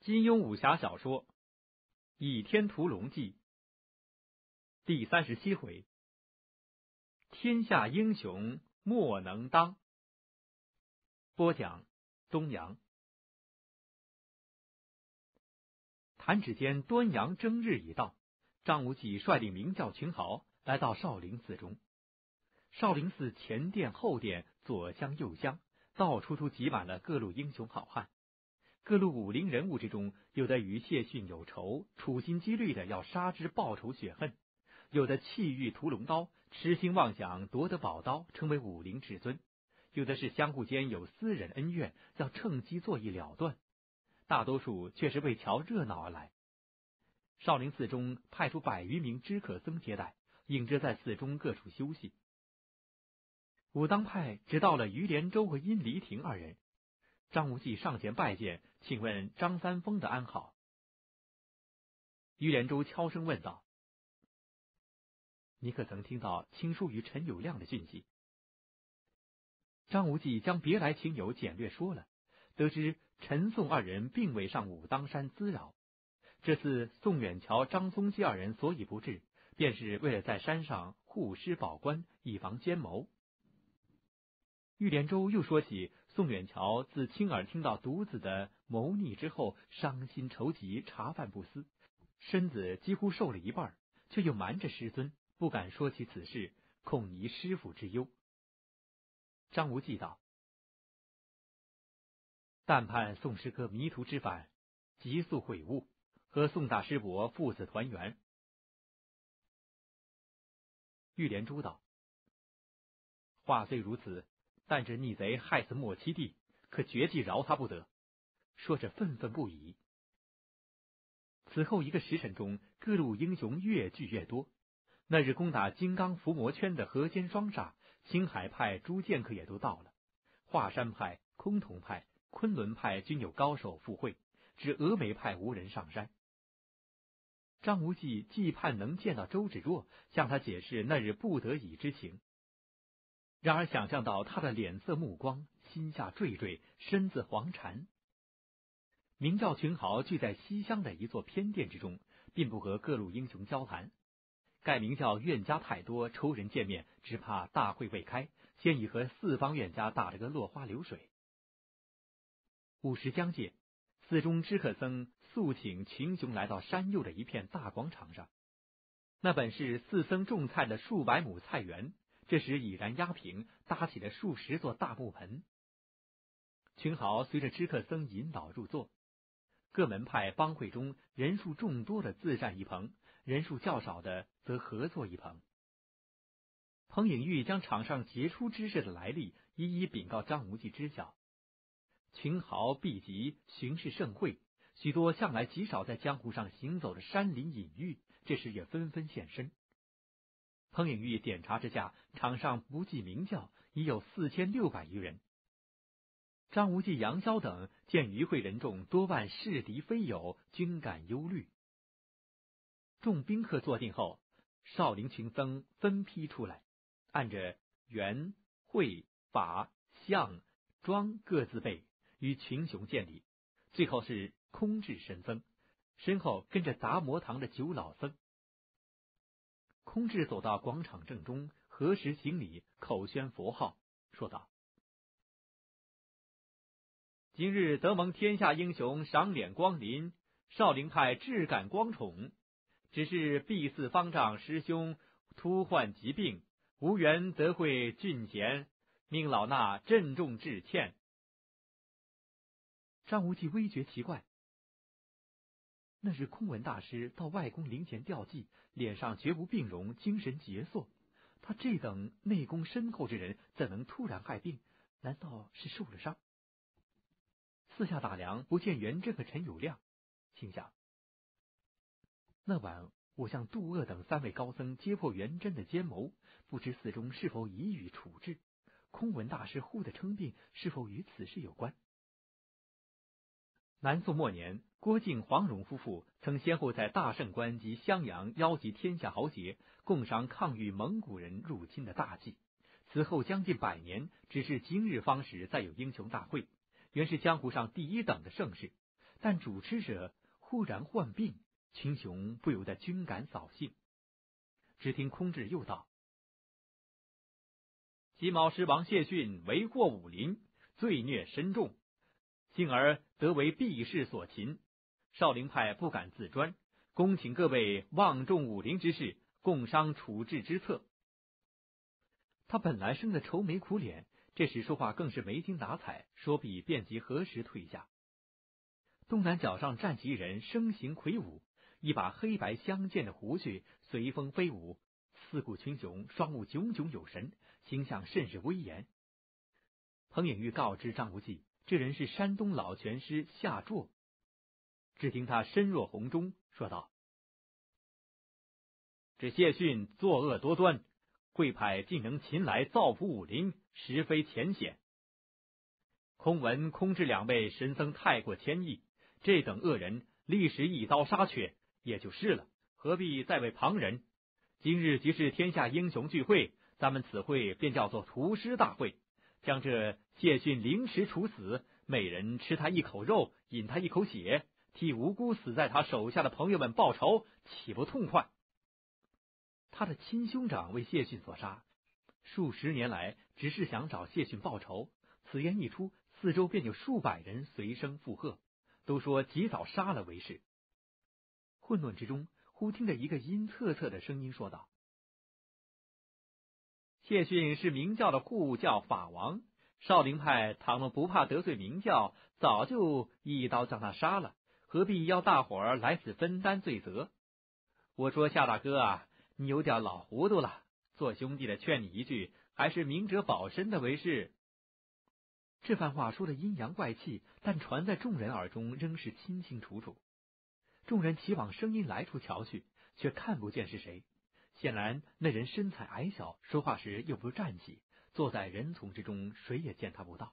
金庸武侠小说《倚天屠龙记》第三十七回：天下英雄莫能当。播讲：东阳。弹指间，端阳正日已到。张无忌率领明教群豪来到少林寺中。少林寺前殿后殿，左厢右厢，到处都挤满了各路英雄好汉。各路武林人物之中，有的与谢逊有仇，处心积虑的要杀之报仇雪恨；有的弃欲屠龙刀，痴心妄想夺得宝刀，成为武林至尊；有的是相互间有私人恩怨，要趁机做一了断；大多数却是为瞧热闹而来。少林寺中派出百余名知客僧接待，引着在寺中各处休息。武当派只到了于连州和殷离亭二人。张无忌上前拜见，请问张三丰的安好。于连州悄声问道：“你可曾听到亲疏于陈友谅的讯息？”张无忌将别来情由简略说了，得知陈宋二人并未上武当山滋扰，这次宋远桥、张松溪二人所以不至，便是为了在山上护师保官，以防奸谋。玉连州又说起宋远桥自亲耳听到独子的谋逆之后，伤心愁急，茶饭不思，身子几乎瘦了一半，却又瞒着师尊，不敢说起此事，恐疑师傅之忧。张无忌道：“但盼宋师哥迷途知返，急速悔悟，和宋大师伯父子团圆。”玉莲珠道：“话虽如此。”但这逆贼害死莫七弟，可绝计饶他不得。说着愤愤不已。此后一个时辰中，各路英雄越聚越多。那日攻打金刚伏魔圈的河间双煞、青海派诸剑客也都到了。华山派、崆峒派、昆仑派均有高手赴会，只峨眉派无人上山。张无忌既盼能见到周芷若，向他解释那日不得已之情。然而，想象到他的脸色、目光，心下惴惴，身子惶颤。明教群豪聚在西乡的一座偏殿之中，并不和各路英雄交谈。盖明教怨家太多，仇人见面，只怕大会未开，先已和四方怨家打了个落花流水。午时将近，寺中知客僧速请群雄来到山右的一片大广场上，那本是四僧种菜的数百亩菜园。这时已然压平，搭起了数十座大木盆。群豪随着知客僧引导入座，各门派帮会中人数众多的自占一棚，人数较少的则合作一棚。彭颖玉将场上杰出之士的来历一一禀告张无忌知晓。群豪毕集巡视盛会，许多向来极少在江湖上行走的山林隐喻，这时也纷纷现身。彭颖玉点查之下，场上不计名教，已有四千六百余人。张无忌、杨逍等见与会人众多半是敌非友，均感忧虑。众宾客坐定后，少林群僧分批出来，按着元、会、法、相、庄各自辈，与群雄见礼。最后是空智神僧，身后跟着达摩堂的九老僧。空智走到广场正中，合十行礼，口宣佛号，说道：“今日得蒙天下英雄赏脸光临，少林派志感光宠。只是碧寺方丈师兄突患疾病，无缘得会俊贤，命老衲郑重致歉。”张无忌微觉奇怪。那日空文大师到外公灵前吊祭，脸上绝无病容，精神矍铄。他这等内功深厚之人，怎能突然害病？难道是受了伤？四下打量，不见元贞和陈友谅，心想：那晚我向杜鄂等三位高僧揭破元贞的奸谋，不知寺中是否已予处置？空文大师忽的称病，是否与此事有关？南宋末年，郭靖、黄蓉夫妇曾先后在大圣关及襄阳邀集天下豪杰，共商抗御蒙古人入侵的大计。此后将近百年，只是今日方时再有英雄大会，原是江湖上第一等的盛事。但主持者忽然患病，群雄不由得均感扫兴。只听空智又道：“鸡毛狮王谢逊为祸武林，罪孽深重，幸而得为避世所擒。少林派不敢自专，恭请各位望重武林之事，共商处置之策。”他本来生的愁眉苦脸，这时说话更是没精打采，说毕便即何时退下。东南角上站起一人，身形魁梧，一把黑白相间的胡须随风飞舞，四顾群雄，双目炯炯有神，形象甚是威严。彭颖玉告知张无忌，这人是山东老拳师夏绰。只听他身若红钟，说道：“这谢逊作恶多端，贵派竟能擒来造福武林，实非浅显。空闻空智两位神僧太过谦抑。”这等恶人，历时一刀杀却也就是了，何必再为旁人？今日即是天下英雄聚会，咱们此会便叫做屠师大会，将这谢逊凌迟处死，每人吃他一口肉，饮他一口血，替无辜死在他手下的朋友们报仇，岂不痛快？他的亲兄长为谢逊所杀，数十年来只是想找谢逊报仇。此言一出，四周便有数百人随声附和。都说及早杀了为是。混乱之中，忽听着一个阴恻恻的声音说道：“谢逊是明教的护教法王，少林派倘若不怕得罪明教，早就一刀将他杀了，何必要大伙儿来此分担罪责？”我说夏大哥啊，你有点老糊涂了。做兄弟的劝你一句，还是明哲保身的为是。这番话说的阴阳怪气，但传在众人耳中仍是清清楚楚。众人齐往声音来处瞧去，却看不见是谁。显然那人身材矮小，说话时又不站起，坐在人丛之中，谁也见他不到。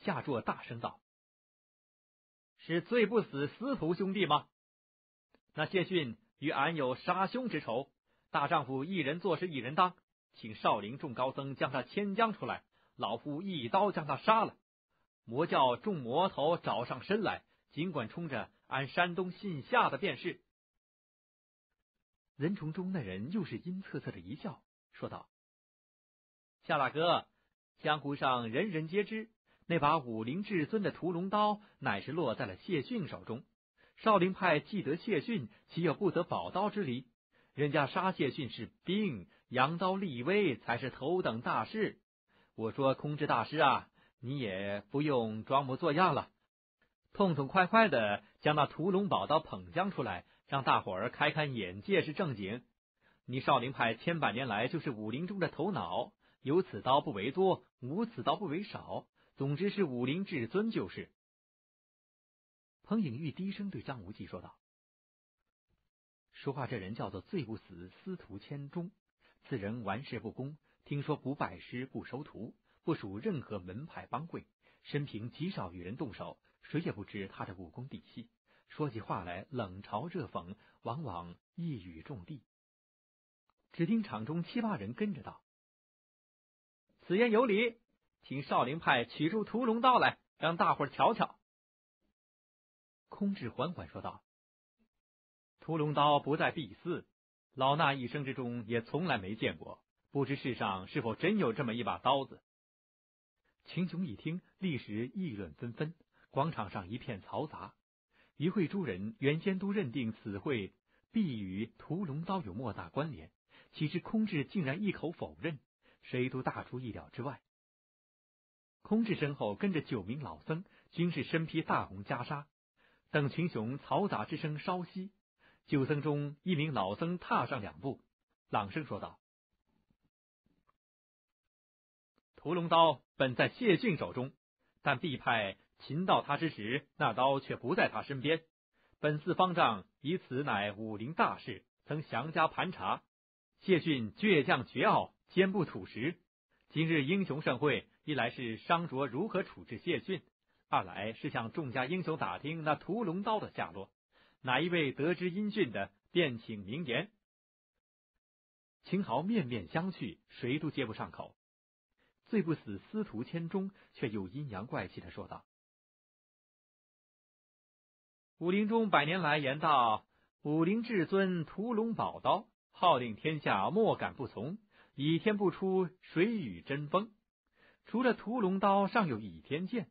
夏作大声道：“是罪不死司徒兄弟吗？那谢逊与俺有杀兄之仇，大丈夫一人做事一人当，请少林众高僧将他牵将出来。”老夫一刀将他杀了，魔教众魔头找上身来，尽管冲着俺山东姓夏的便是。人丛中那人又是阴恻恻的一笑，说道：“夏大哥，江湖上人人皆知，那把武林至尊的屠龙刀，乃是落在了谢逊手中。少林派既得谢逊，岂有不得宝刀之理？人家杀谢逊是兵，扬刀立威才是头等大事。”我说：“空智大师啊，你也不用装模作样了，痛痛快快的将那屠龙宝刀捧将出来，让大伙儿开开眼界是正经。你少林派千百年来就是武林中的头脑，有此刀不为多，无此刀不为少，总之是武林至尊就是。”彭颖玉低声对张无忌说道：“说话这人叫做醉不死司徒千钟，此人玩世不恭。”听说不拜师不收徒，不属任何门派帮会，生平极少与人动手，谁也不知他的武功底细。说起话来冷嘲热讽，往往一语中的。只听场中七八人跟着道：“此言有理，请少林派取出屠龙刀来，让大伙瞧瞧。”空智缓缓说道：“屠龙刀不在敝寺，老衲一生之中也从来没见过。”不知世上是否真有这么一把刀子？秦琼一听，立时议论纷纷，广场上一片嘈杂。一会诸人原先都认定此会必与屠龙刀有莫大关联，岂知空智竟然一口否认，谁都大出意料之外。空智身后跟着九名老僧，均是身披大红袈裟。等群雄嘈杂之声稍息，九僧中一名老僧踏上两步，朗声说道。屠龙刀本在谢逊手中，但毕派擒到他之时，那刀却不在他身边。本寺方丈以此乃武林大事，曾详加盘查。谢逊倔强绝傲，坚不吐实。今日英雄盛会，一来是商酌如何处置谢逊，二来是向众家英雄打听那屠龙刀的下落。哪一位得知音讯的，便请明言。秦豪面面相觑，谁都接不上口。最不死司徒千钟，却又阴阳怪气的说道：“武陵中百年来言道：“武陵至尊屠龙宝刀，号令天下莫敢不从。倚天不出，谁与争锋？”除了屠龙刀，尚有倚天剑。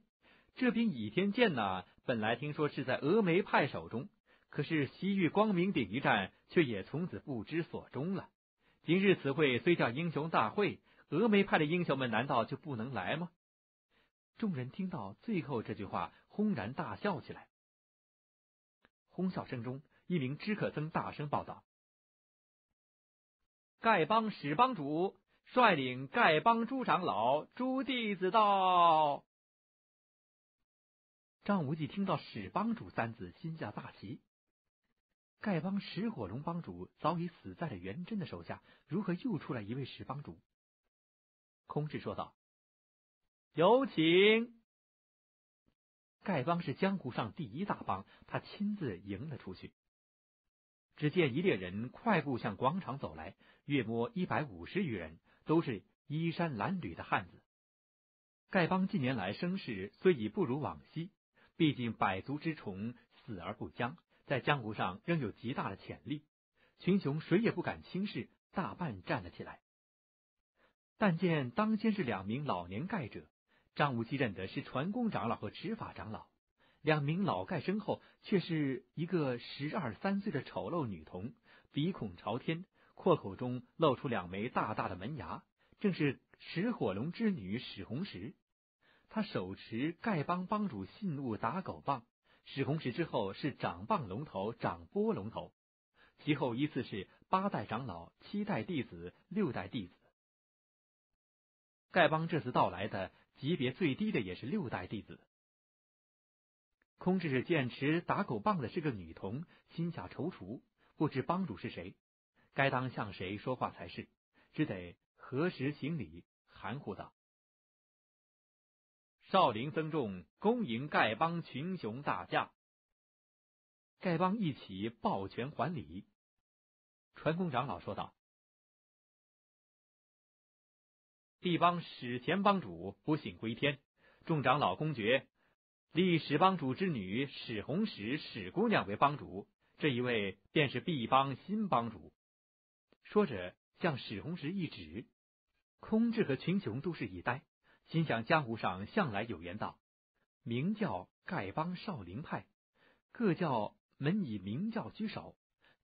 这柄倚天剑呢，本来听说是在峨眉派手中，可是西域光明顶一战，却也从此不知所终了。今日此会虽叫英雄大会，峨眉派的英雄们难道就不能来吗？众人听到最后这句话，轰然大笑起来。哄笑声中，一名知客僧大声报道：“丐帮史帮主率领丐帮诸长老、诸弟子到。”张无忌听到“史帮主”三字，心下大喜。丐帮石火龙帮主早已死在了元贞的手下，如何又出来一位史帮主？空智说道：“有请。”丐帮是江湖上第一大帮，他亲自迎了出去。只见一列人快步向广场走来，约摸一百五十余人，都是衣衫褴褛的汉子。丐帮近年来声势虽已不如往昔，毕竟百足之虫，死而不僵。在江湖上仍有极大的潜力，群雄谁也不敢轻视，大半站了起来。但见当先是两名老年丐者，张无忌认得是传功长老和执法长老。两名老丐身后却是一个十二三岁的丑陋女童，鼻孔朝天，阔口中露出两枚大大的门牙，正是石火龙之女史红石。她手持丐帮帮主信物打狗棒。史红石之后是掌棒龙头、掌波龙头，其后依次是八代长老、七代弟子、六代弟子。丐帮这次到来的级别最低的也是六代弟子。空智见持打狗棒的是个女童，心下踌躇，不知帮主是谁，该当向谁说话才是，只得合十行礼，含糊道。少林僧众恭迎丐帮群雄大驾，丐帮一起抱拳还礼。传功长老说道：“地帮史前帮主不幸归天，众长老公爵立史帮主之女史红石史姑娘为帮主，这一位便是毕帮新帮主。”说着向史红石一指，空智和群雄都是一呆。心想江湖上向来有言道：“名教丐帮少林派，各教门以明教居首，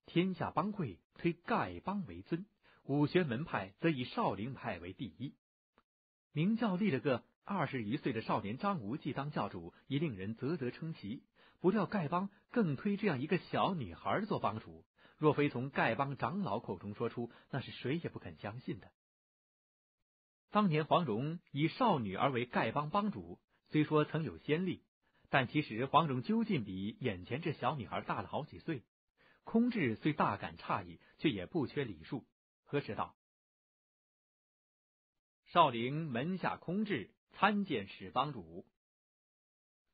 天下帮会推丐帮为尊，武学门派则以少林派为第一。明教立了个二十余岁的少年张无忌当教主，已令人啧啧称奇。不料丐帮更推这样一个小女孩做帮主，若非从丐帮长老口中说出，那是谁也不肯相信的。”当年黄蓉以少女而为丐帮帮主，虽说曾有先例，但其实黄蓉究竟比眼前这小女孩大了好几岁。空智虽大感诧异，却也不缺礼数，呵斥道：“少陵门下空智参见史帮主。”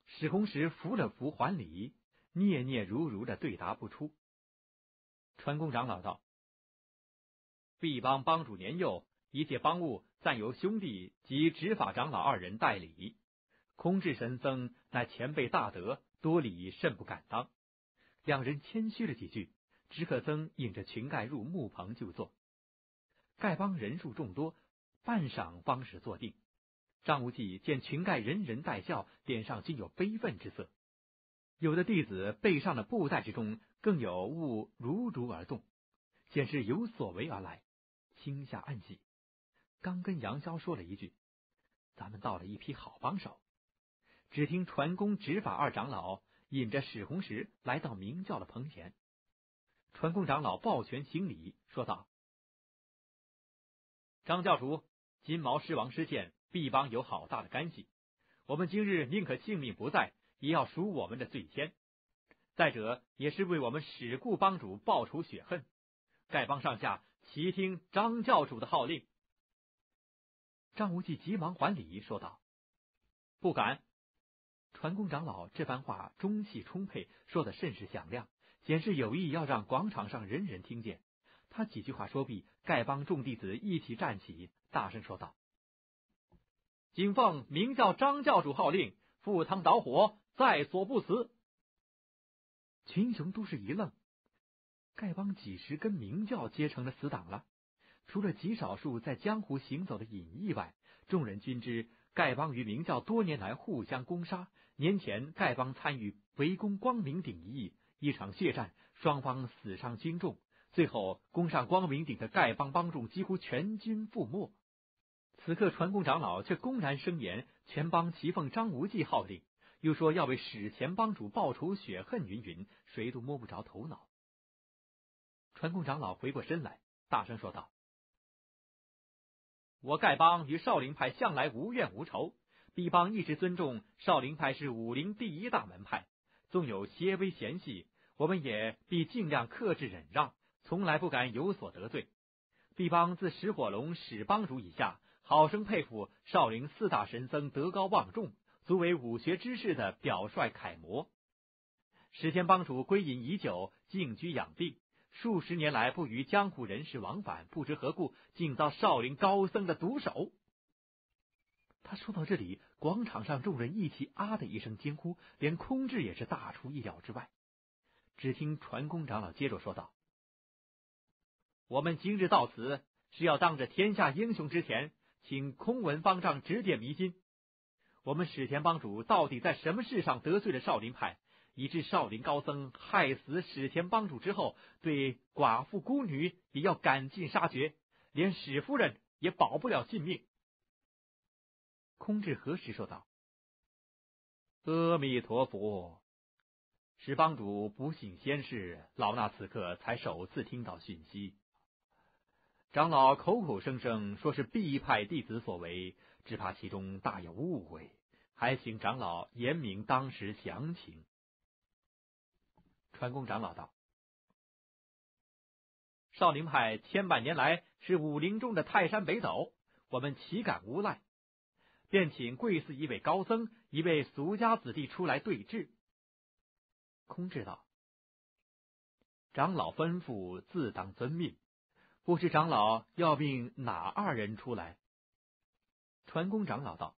史公时扶了扶还礼，嗫嗫如如的对答不出。传功长老道：“毕帮帮主年幼。”一切帮务暂由兄弟及执法长老二人代理。空智神僧乃前辈大德，多礼甚不敢当。两人谦虚了几句，只可僧引着群丐入木棚就坐。丐帮人数众多，半晌方始坐定。张无忌见群丐人人带笑，脸上竟有悲愤之色。有的弟子背上的布袋之中，更有物如如而动，显示有所为而来，心下暗喜。刚跟杨潇说了一句：“咱们到了一批好帮手。”只听传功执法二长老引着史红石来到明教的棚前，传功长老抱拳行礼，说道：“张教主，金毛狮王失陷，毕帮有好大的干系。我们今日宁可性命不在，也要赎我们的罪愆。再者，也是为我们史固帮主报仇雪恨。丐帮上下齐听张教主的号令。”张无忌急忙还礼，说道：“不敢。”传功长老这番话中气充沛，说的甚是响亮，显示有意要让广场上人人听见。他几句话说毕，丐帮众弟子一起站起，大声说道：“谨奉明教张教主号令，赴汤蹈火，在所不辞。”群雄都是一愣。丐帮几时跟明教结成了死党了？除了极少数在江湖行走的隐逸外，众人均知丐帮与明教多年来互相攻杀。年前丐帮参与围攻光明顶一役，一场血战，双方死伤均重。最后攻上光明顶的丐帮帮众几乎全军覆没。此刻传功长老却公然声言全帮齐奉张无忌号令，又说要为史前帮主报仇雪恨，云云，谁都摸不着头脑。传功长老回过身来，大声说道：“我丐帮与少林派向来无怨无仇，毕帮一直尊重少林派是武林第一大门派，纵有些微嫌隙，我们也必尽量克制忍让。”从来不敢有所得罪。毕帮自石火龙史帮主以下，好生佩服少林四大神僧德高望重，足为武学之士的表率楷模。史天帮主归隐已久，静居养病，数十年来不与江湖人士往返，不知何故，竟遭少林高僧的毒手。他说到这里，广场上众人一起啊的一声惊呼，连空智也是大出意料之外。只听传功长老接着说道。我们今日到此，是要当着天下英雄之前，请空文方丈指点迷津。我们史前帮主到底在什么事上得罪了少林派，以致少林高僧害死史前帮主之后，对寡妇孤女也要赶尽杀绝，连史夫人也保不了性命？空智何时说道：“阿弥陀佛，史帮主不幸仙逝，老衲此刻才首次听到讯息。”长老口口声声说是 B 派弟子所为，只怕其中大有误会，还请长老言明当时详情。传功长老道：“少林派千百年来是武林中的泰山北斗，我们岂敢无赖？便请贵寺一位高僧，一位俗家子弟出来对质。”空智道：“长老吩咐，自当遵命。”不知长老要命哪二人出来？传功长老道：“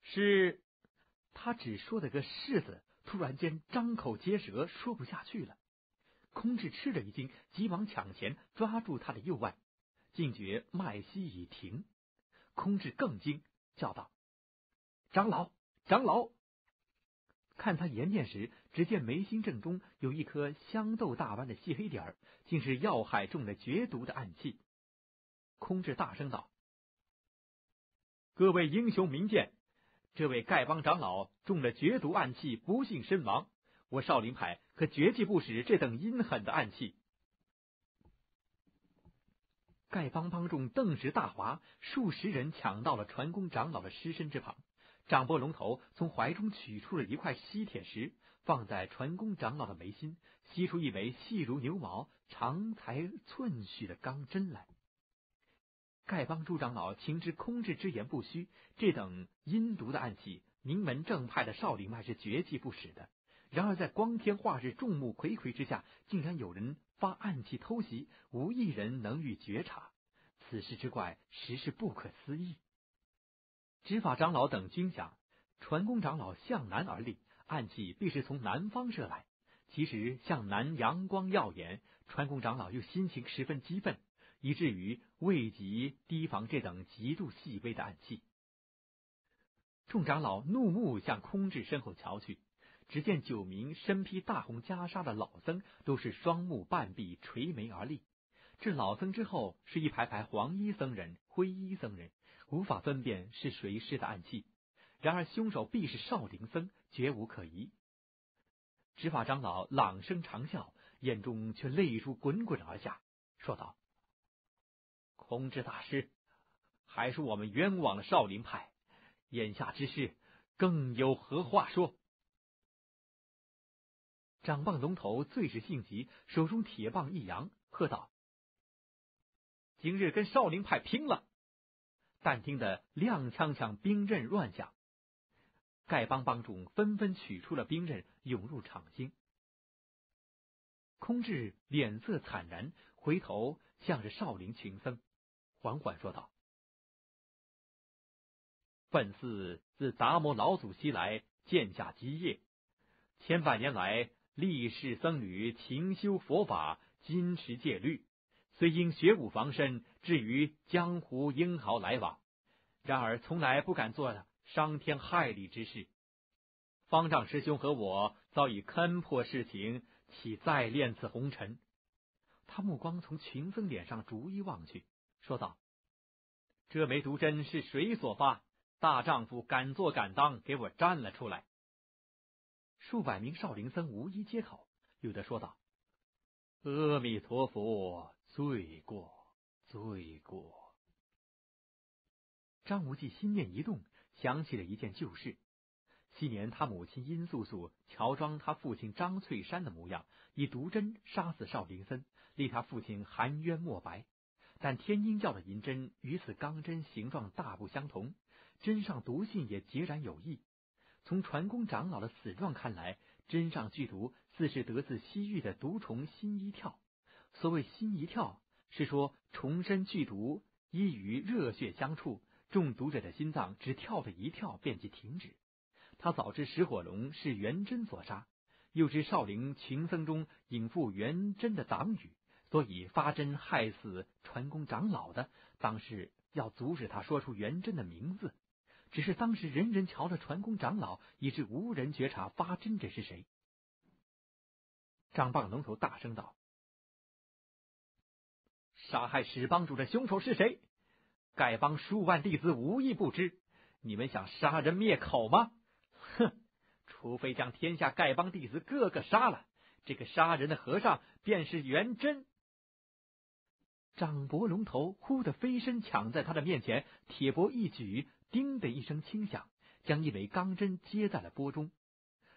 是。”他只说了个“是”字，突然间张口结舌，说不下去了。空智吃了一惊，急忙抢前抓住他的右腕，竟觉脉息已停。空智更惊，叫道：“长老，长老！”看他颜面时，只见眉心正中有一颗香豆大般的细黑点，竟是药海中的绝毒的暗器。空智大声道：“各位英雄明鉴，这位丐帮长老中了绝毒暗器，不幸身亡。我少林派可绝技不使这等阴狠的暗器。”丐帮帮众顿时大哗，数十人抢到了传功长老的尸身之旁。掌拨龙头从怀中取出了一块吸铁石，放在传功长老的眉心，吸出一枚细如牛毛、长才寸许的钢针来。丐帮朱长老情知空智之言不虚，这等阴毒的暗器，名门正派的少林派是绝技不使的。然而在光天化日、众目睽睽之下，竟然有人发暗器偷袭，无一人能予觉察。此事之怪，实是不可思议。执法长老等均想，传功长老向南而立，暗器必是从南方射来。其实向南阳光耀眼，传功长老又心情十分激愤，以至于未及提防这等极度细微的暗器。众长老怒目向空智身后瞧去，只见九名身披大红袈裟的老僧，都是双目半闭，垂眉而立。这老僧之后是一排排黄衣僧人、灰衣僧人。无法分辨是谁施的暗器，然而凶手必是少林僧，绝无可疑。执法长老朗声长啸，眼中却泪珠滚滚而下，说道：“空智大师，还是我们冤枉了少林派。眼下之事，更有何话说？”掌棒龙头最是性急，手中铁棒一扬，喝道：“今日跟少林派拼了！”但听得踉跄跄兵刃乱响，丐帮帮众纷纷取出了兵刃，涌入场心。空智脸色惨然，回头向着少林群僧，缓缓说道：“本寺自达摩老祖西来，建下基业，千百年来历世僧侣勤修佛法，矜持戒律，虽因学武防身，至于江湖英豪来往，然而从来不敢做伤天害理之事。方丈师兄和我早已勘破事情，岂再恋此红尘？他目光从群僧脸上逐一望去，说道：“这枚毒针是谁所发？大丈夫敢做敢当，给我站了出来！”数百名少林僧无一接口，有的说道：“阿弥陀佛，罪过，罪过。”张无忌心念一动，想起了一件旧事。昔年他母亲殷素素乔装他父亲张翠山的模样，以毒针杀死少林僧，令他父亲含冤莫白。但天鹰教的银针与此钢针形状大不相同，针上毒性也截然有异。从传功长老的死状看来，针上剧毒似是得自西域的毒虫心一跳。所谓心一跳，是说虫身剧毒依于热血相触，中毒者的心脏只跳了一跳便即停止。他早知石火龙是元真所杀，又知少林群僧中隐附元真的党羽，所以发针害死传功长老的，当是要阻止他说出元真的名字。只是当时人人瞧着传功长老，以致无人觉察发针者是谁。张棒龙头大声道：“杀害史帮主的凶手是谁？丐帮数万弟子无一不知。你们想杀人灭口吗？”哼！除非将天下丐帮弟子个个杀了，这个杀人的和尚便是元真。张伯龙头忽的飞身抢在他的面前，铁钵一举，叮的一声轻响，将一枚钢针接在了钵中。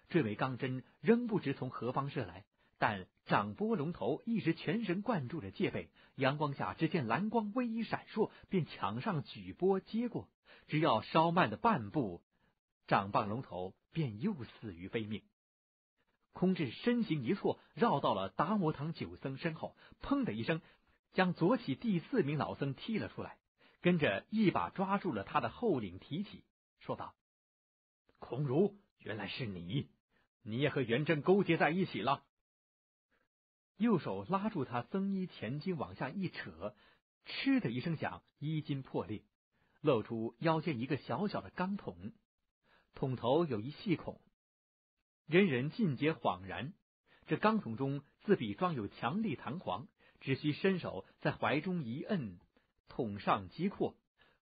这枚钢针仍不知从何方射来，但掌波龙头一直全神贯注着戒备。阳光下，只见蓝光微一闪烁，便抢上举钵接过。只要稍慢的半步。掌棒龙头便又死于非命。空智身形一错，绕到了达摩堂九僧身后，砰的一声，将左起第四名老僧踢了出来，跟着一把抓住了他的后领，提起，说道：“孔如，原来是你，你也和元真勾结在一起了。”右手拉住他僧衣前襟往下一扯，嗤的一声响，衣襟破裂，露出腰间一个小小的钢筒。桶头有一细孔，人人尽皆恍然。这钢桶中自比装有强力弹簧，只需伸手在怀中一摁，捅上即扩，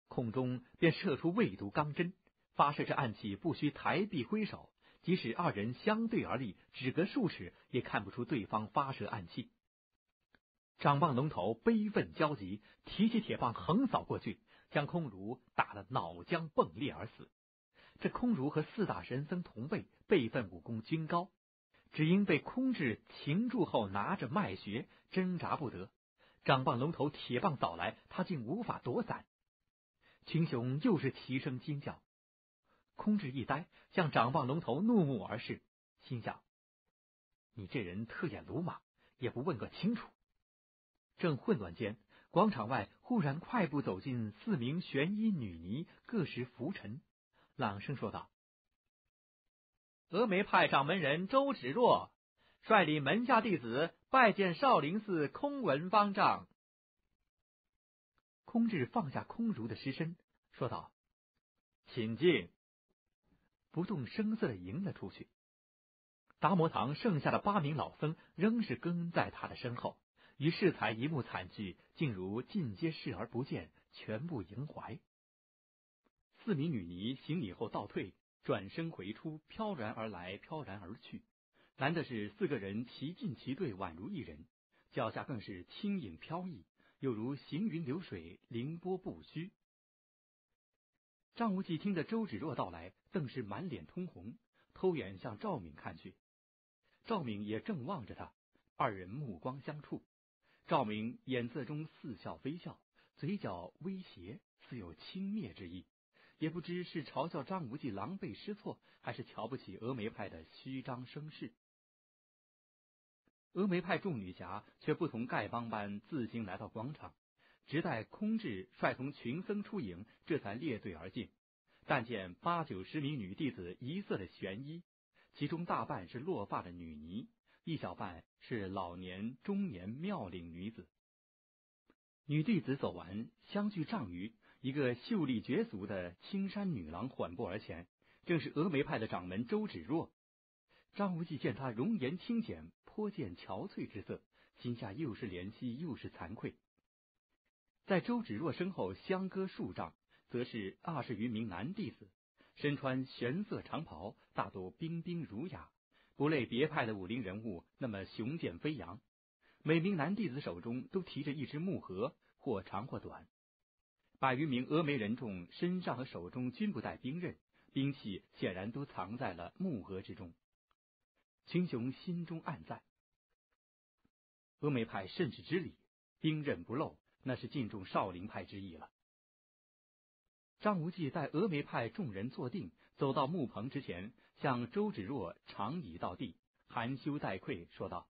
孔中便射出未毒钢针。发射这暗器，不需抬臂挥手，即使二人相对而立，只隔数尺，也看不出对方发射暗器。掌棒龙头悲愤交集，提起铁棒横扫过去，将空如打得脑浆迸裂而死。这空如和四大神僧同辈，辈分武功均高，只因被空智擒住后，拿着脉穴挣扎不得。掌棒龙头铁棒扫来，他竟无法躲闪。群雄又是齐声惊叫。空智一呆，向掌棒龙头怒目而视，心想：你这人特眼鲁莽，也不问个清楚。正混乱间，广场外忽然快步走进四名玄衣女尼，各持拂尘。朗声说道：“峨眉派掌门人周芷若率领门下弟子拜见少林寺空文方丈。”空智放下空如的尸身，说道：“请进。”不动声色的迎了出去。达摩堂剩下的八名老僧仍是跟在他的身后，与适才一幕惨剧，竟如尽皆视而不见，全部萦怀。四名女尼行礼后倒退，转身回出，飘然而来，飘然而去。难的是四个人齐进齐退，宛如一人，脚下更是轻盈飘逸，犹如行云流水，凌波不虚。张无忌听得周芷若到来，更是满脸通红，偷眼向赵敏看去。赵敏也正望着他，二人目光相触。赵敏眼色中似笑非笑，嘴角微斜，似有轻蔑之意。也不知是嘲笑张无忌狼狈失措，还是瞧不起峨眉派的虚张声势。峨眉派众女侠却不同丐帮般自行来到广场，直待空智率同群僧出营，这才列队而进。但见八九十名女弟子一色的玄衣，其中大半是落发的女尼，一小半是老年、中年妙龄女子。女弟子走完，相距丈余，一个秀丽绝俗的青衫女郎缓步而前，正是峨眉派的掌门周芷若。张无忌见她容颜清简，颇见憔悴之色，心下又是怜惜又是惭愧。在周芷若身后相隔数丈，则是二十余名男弟子，身穿玄色长袍，大多彬彬儒雅。不类别派的武林人物那么雄健飞扬，每名男弟子手中都提着一只木盒，或长或短。百余名峨眉人众身上和手中均不带兵刃，兵器显然都藏在了木盒之中。群雄心中暗赞：峨眉派甚是之礼，兵刃不露，那是敬重少林派之意了。张无忌待峨眉派众人坐定，走到木棚之前，向周芷若长倚到地，含羞带愧说道：“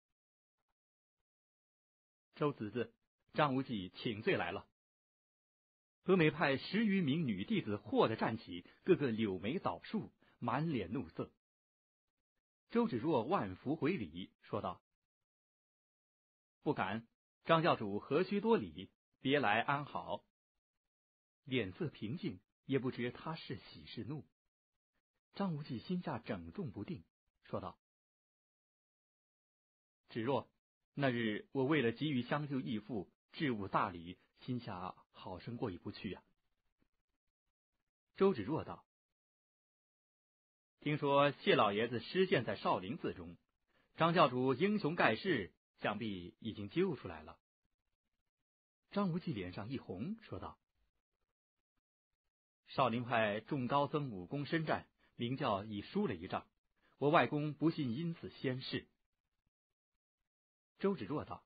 周子子，张无忌请罪来了。”峨眉派十余名女弟子霍地站起，个个柳眉倒竖，满脸怒色。周芷若万福回礼，说道：“不敢，张教主何须多礼？别来安好。”脸色平静，也不知他是喜是怒。张无忌心下整重不定，说道：“芷若，那日我为了急于相救义父，置物大礼，心下好生过意不去呀。”周芷若道：“听说谢老爷子失陷在少林寺中，张教主英雄盖世，想必已经救出来了。”张无忌脸上一红，说道。少林派众高僧武功深湛，明教已输了一仗。我外公不信因此先逝。周芷若道：“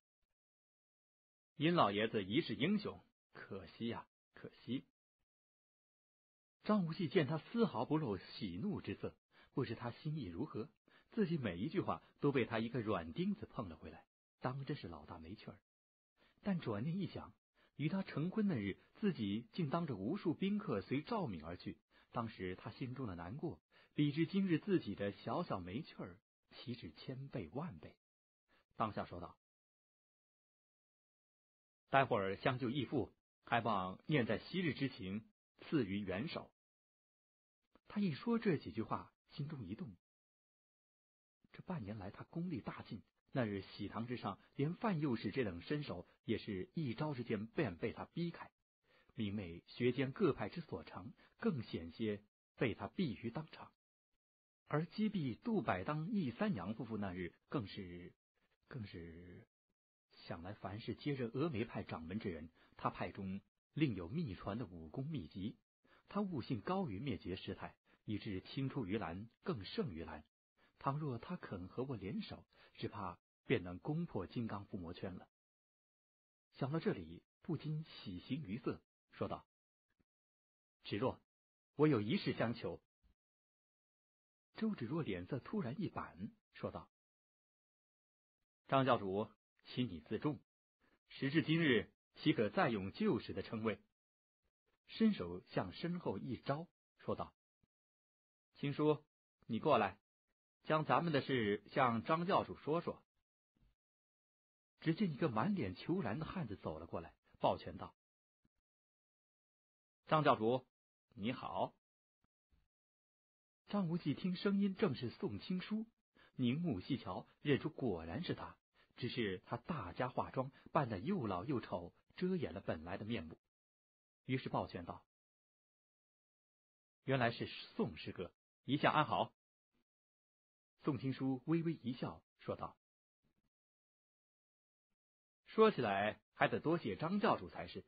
殷老爷子一世英雄，可惜呀，可惜。”张无忌见他丝毫不露喜怒之色，不知他心意如何。自己每一句话都被他一个软钉子碰了回来，当真是老大没趣儿。但转念一想。与他成婚那日，自己竟当着无数宾客随赵敏而去。当时他心中的难过，比之今日自己的小小没趣儿，岂止千倍万倍？当下说道：“待会儿相救义父，还望念在昔日之情，赐予元首。”他一说这几句话，心中一动。这半年来，他功力大进。那日喜堂之上，连范佑士这等身手，也是一招之间便被他逼开。明媚学兼各派之所长，更险些被他毙于当场。而击毙杜百当、易三娘夫妇那日，更是更是想来，凡是接任峨眉派掌门之人，他派中另有秘传的武功秘籍。他悟性高于灭绝师太，以致青出于蓝，更胜于蓝。倘若他肯和我联手，只怕便能攻破金刚伏魔圈了。想到这里，不禁喜形于色，说道：“芷若，我有一事相求。”周芷若脸色突然一板，说道：“张教主，请你自重。时至今日，岂可再用旧时的称谓？”伸手向身后一招，说道：“青叔，你过来。”将咱们的事向张教主说说。只见一个满脸虬髯的汉子走了过来，抱拳道：“张教主，你好。”张无忌听声音正是宋青书，凝目细瞧，认出果然是他，只是他大家化妆，扮得又老又丑，遮掩了本来的面目。于是抱拳道：“原来是宋师哥，一向安好。”宋青书微微一笑，说道：“说起来，还得多谢张教主才是。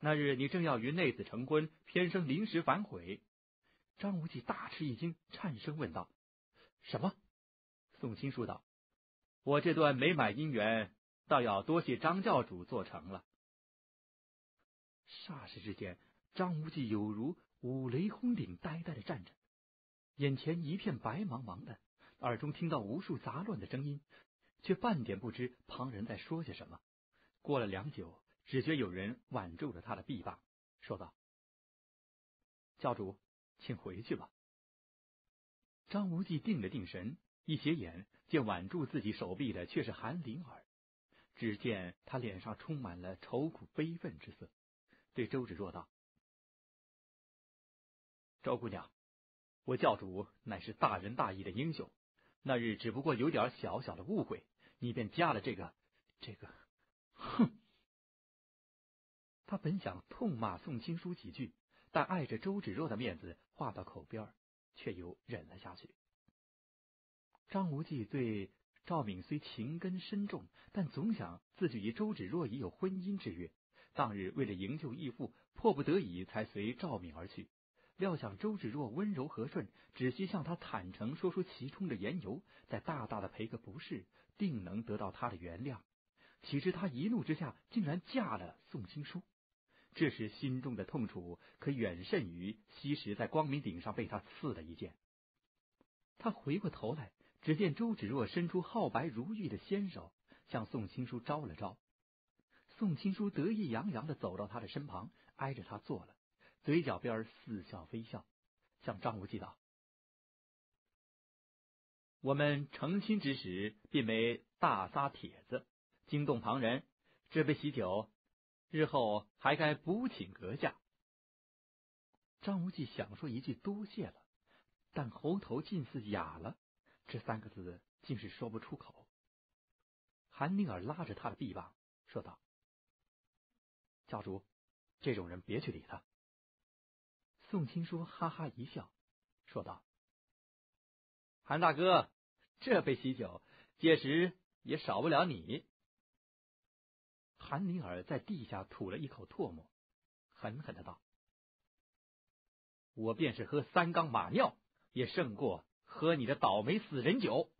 那日你正要与内子成婚，偏生临时反悔。”张无忌大吃一惊，颤声问道：“什么？”宋青书道：“我这段美满姻缘，倒要多谢张教主做成了。”霎时之间，张无忌有如五雷轰顶，呆呆的站着，眼前一片白茫茫的。耳中听到无数杂乱的声音，却半点不知旁人在说些什么。过了良久，只觉有人挽住了他的臂膀，说道：“教主，请回去吧。”张无忌定了定神，一斜眼，见挽住自己手臂的却是韩灵儿。只见他脸上充满了愁苦悲愤之色，对周芷若道：“周姑娘，我教主乃是大仁大义的英雄，那日只不过有点小小的误会，你便加了这个，这个，哼！”他本想痛骂宋青书几句，但碍着周芷若的面子，话到口边，却又忍了下去。张无忌对。赵敏虽情根深重，但总想自己与周芷若已有婚姻之约。当日为了营救义父，迫不得已才随赵敏而去。料想周芷若温柔和顺，只需向他坦诚说出其中的缘由，再大大的赔个不是，定能得到他的原谅。岂知他一怒之下，竟然嫁了宋青书。这时心中的痛楚，可远甚于昔时在光明顶上被他刺的一剑。他回过头来。只见周芷若伸出皓白如玉的纤手，向宋青书招了招。宋青书得意洋洋的走到他的身旁，挨着他坐了，嘴角边似笑非笑，向张无忌道：“我们成亲之时，并没大撒帖子，惊动旁人。这杯喜酒，日后还该补请阁下。”张无忌想说一句多谢了，但喉头近似哑了。这三个字竟是说不出口。韩宁儿拉着他的臂膀说道：“教主，这种人别去理他。”宋青书哈哈一笑，说道：“韩大哥，这杯喜酒，届时也少不了你。”韩宁儿在地下吐了一口唾沫，狠狠的道：“我便是喝三缸马尿，也胜过。”喝你的倒霉死人酒！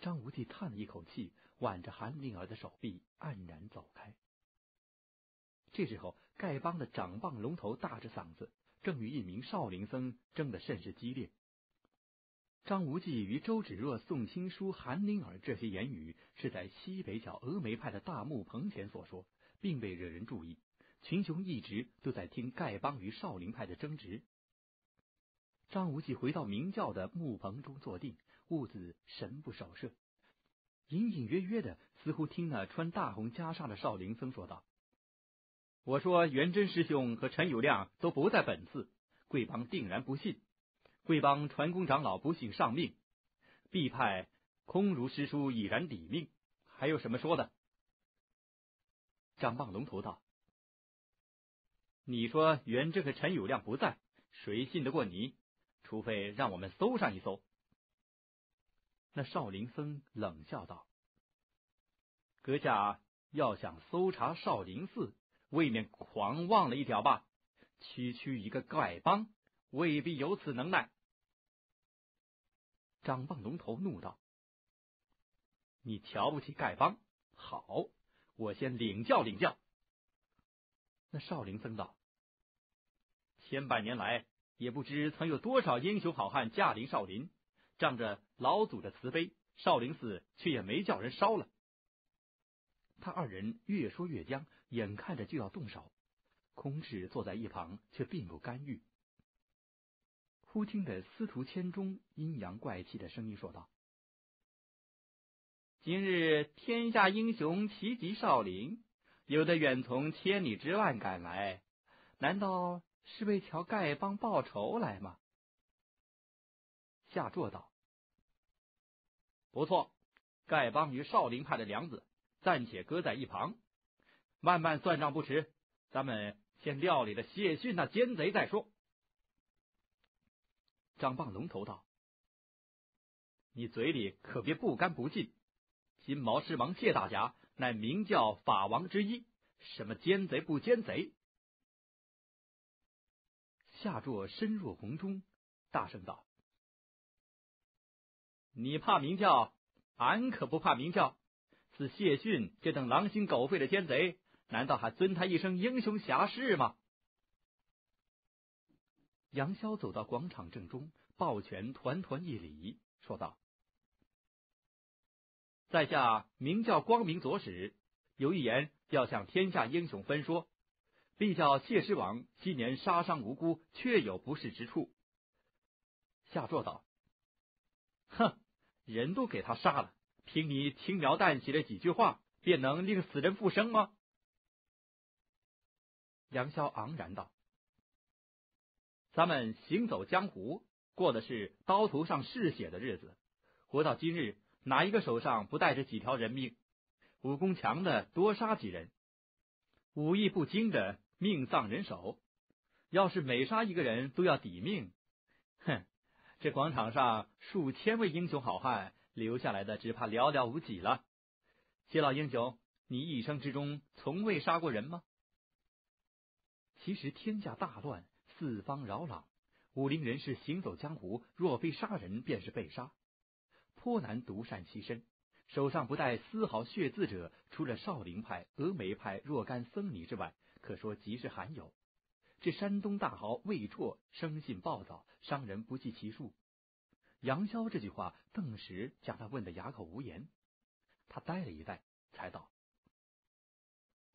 张无忌叹了一口气，挽着韩灵儿的手臂，黯然走开。这时候，丐帮的掌棒龙头大着嗓子，正与一名少林僧争得甚是激烈。张无忌与周芷若、宋青书、韩灵儿这些言语，是在西北角峨眉派的大木棚前所说，并未惹人注意。群雄一直都在听丐帮与少林派的争执。张无忌回到明教的木棚中坐定，兀自神不守舍，隐隐约约的，似乎听那穿大红袈裟的少林僧说道：“我说元真师兄和陈友谅都不在本寺，贵帮定然不信。贵帮传功长老不幸丧命，必派空如师叔已然抵命，还有什么说的？”张棒龙头道：“你说元真和陈友谅不在，谁信得过你？”除非让我们搜上一搜。那少林僧冷笑道：“阁下要想搜查少林寺，未免狂妄了一点吧？区区一个丐帮，未必有此能耐。”张棒龙头怒道：“你瞧不起丐帮？好，我先领教领教。”那少林僧道：“千百年来。”也不知曾有多少英雄好汉驾临少林，仗着老祖的慈悲，少林寺却也没叫人烧了。他二人越说越僵，眼看着就要动手，空智坐在一旁却并不干预。忽听得司徒千钟阴阳怪气的声音说道：“今日天下英雄齐集少林，有的远从千里之外赶来，难道？”是为乔丐帮报仇来吗？下座道：“不错，丐帮与少林派的梁子暂且搁在一旁，慢慢算账不迟。咱们先料理了谢逊那奸贼再说。”张棒龙头道：“你嘴里可别不干不净。金毛狮王谢大侠乃明教法王之一，什么奸贼不奸贼？”下座身若红钟，大声道：“你怕明教，俺可不怕明教。似谢逊这等狼心狗肺的奸贼，难道还尊他一声英雄侠士吗？”杨逍走到广场正中，抱拳团团一礼，说道：“在下明教光明左使，有一言要向天下英雄分说。”必叫谢师王昔年杀伤无辜，确有不是之处。下座道：“哼人都给他杀了，凭你轻描淡写的几句话，便能令死人复生吗？杨逍昂然道：“咱们行走江湖，过的是刀头上嗜血的日子。活到今日，哪一个手上不带着几条人命？武功强的多杀几人，武艺不精的命丧人手。要是每杀一个人都要抵命，哼！这广场上数千位英雄好汉留下来的，只怕寥寥无几了。谢老英雄，你一生之中从未杀过人吗？”其实天下大乱，四方扰攘，武林人士行走江湖，若非杀人，便是被杀，颇难独善其身。手上不带丝毫血渍者，除了少林派、峨眉派若干僧尼之外，可说极是罕有。这山东大豪魏绰生性暴躁，伤人不计其数。杨逍这句话，顿时将他问得哑口无言。他呆了一呆，才道：“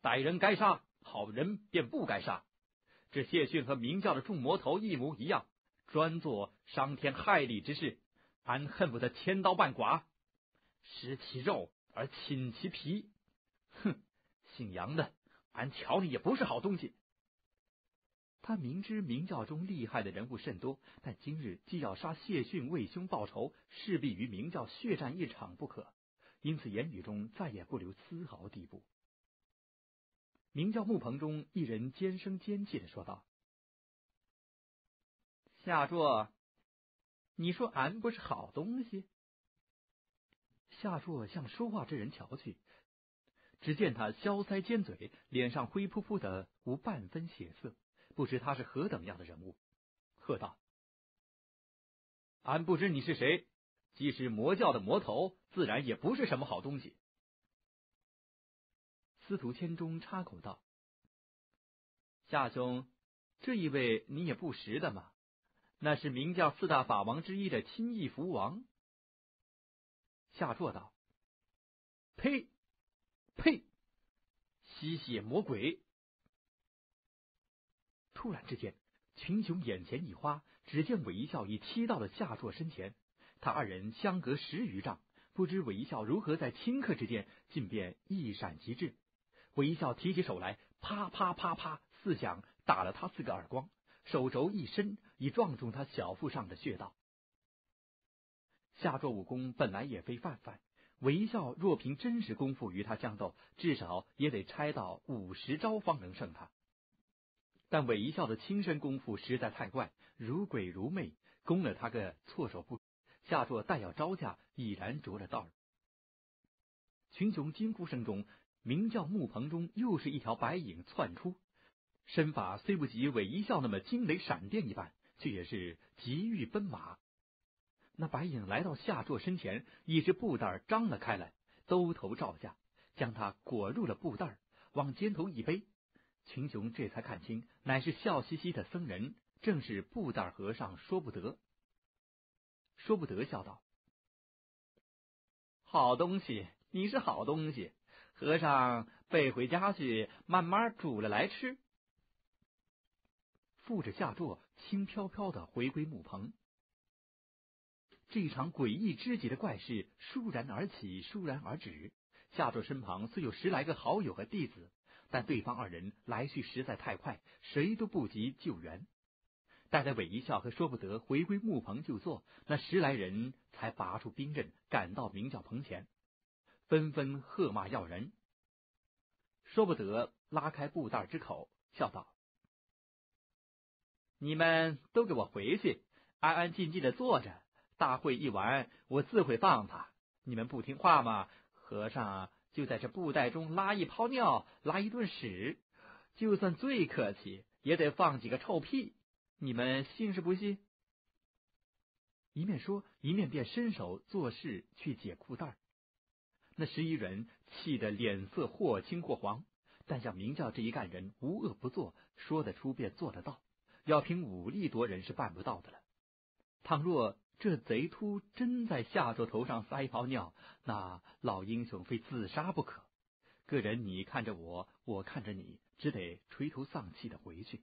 歹人该杀，好人便不该杀。”这谢逊和明教的众魔头一模一样，专做伤天害理之事。俺恨不得千刀万剐，食其肉而寝其皮。哼，姓杨的，俺瞧你也不是好东西。他明知明教中厉害的人物甚多，但今日既要杀谢逊为兄报仇，势必与明教血战一场不可，因此言语中再也不留丝毫地步。明教木棚中，一人尖声尖气的说道：“夏卓，你说俺不是好东西？”夏卓向说话之人瞧去，只见他削腮尖嘴，脸上灰扑扑的，无半分血色，不知他是何等样的人物，喝道：“俺不知你是谁，既是魔教的魔头，自然也不是什么好东西。”司徒千钟插口道：“夏兄，这一位你也不识得吗？那是明教四大法王之一的青翼福王。”夏绰道：“呸，呸，吸血魔鬼！”突然之间，群雄眼前一花，只见韦一笑已踢到了夏绰身前，他二人相隔十余丈，不知韦一笑如何在顷刻之间，竟便一闪即至。韦一笑提起手来，啪啪啪啪四响，打了他四个耳光，手肘一伸，已撞中他小腹上的穴道。夏卓武功本来也非泛泛，韦一笑若凭真实功夫与他相斗，至少也得拆到五十招方能胜他。但韦一笑的亲身功夫实在太怪，如鬼如魅，攻了他个措手不及。夏卓待要招架，已然着了道。群雄惊呼声中。明教木棚中又是一条白影窜出，身法虽不及韦一笑那么惊雷闪电一般，却也是急欲奔马。那白影来到夏座身前，一只布袋张了开来，兜头照下，将他裹入了布袋，往肩头一背。群雄这才看清，乃是笑嘻嘻的僧人，正是布袋和尚说不得。说不得笑道：“好东西，你是好东西。”和尚背回家去，慢慢煮了来吃。负着下座，轻飘飘的回归木棚。这一场诡异之极的怪事倏然而起，倏然而止。下座身旁虽有十来个好友和弟子，但对方二人来去实在太快，谁都不及救援。待在韦一笑和说不得回归木棚就坐，那十来人才拔出兵刃，赶到明教棚前。纷纷喝骂要人，说不得拉开布袋之口，笑道：“你们都给我回去，安安静静的坐着。大会一完，我自会放他。你们不听话吗？和尚就在这布袋中拉一泡尿，拉一顿屎，就算最客气，也得放几个臭屁。你们信是不信？”一面说，一面便伸手做事去解裤带。那十一人气得脸色或青或黄，但像明教这一干人无恶不作，说得出便做得到，要凭武力夺人是办不到的了。倘若这贼秃真在夏卓头上撒一泡尿，那老英雄非自杀不可。个人你看着我，我看着你，只得垂头丧气的回去。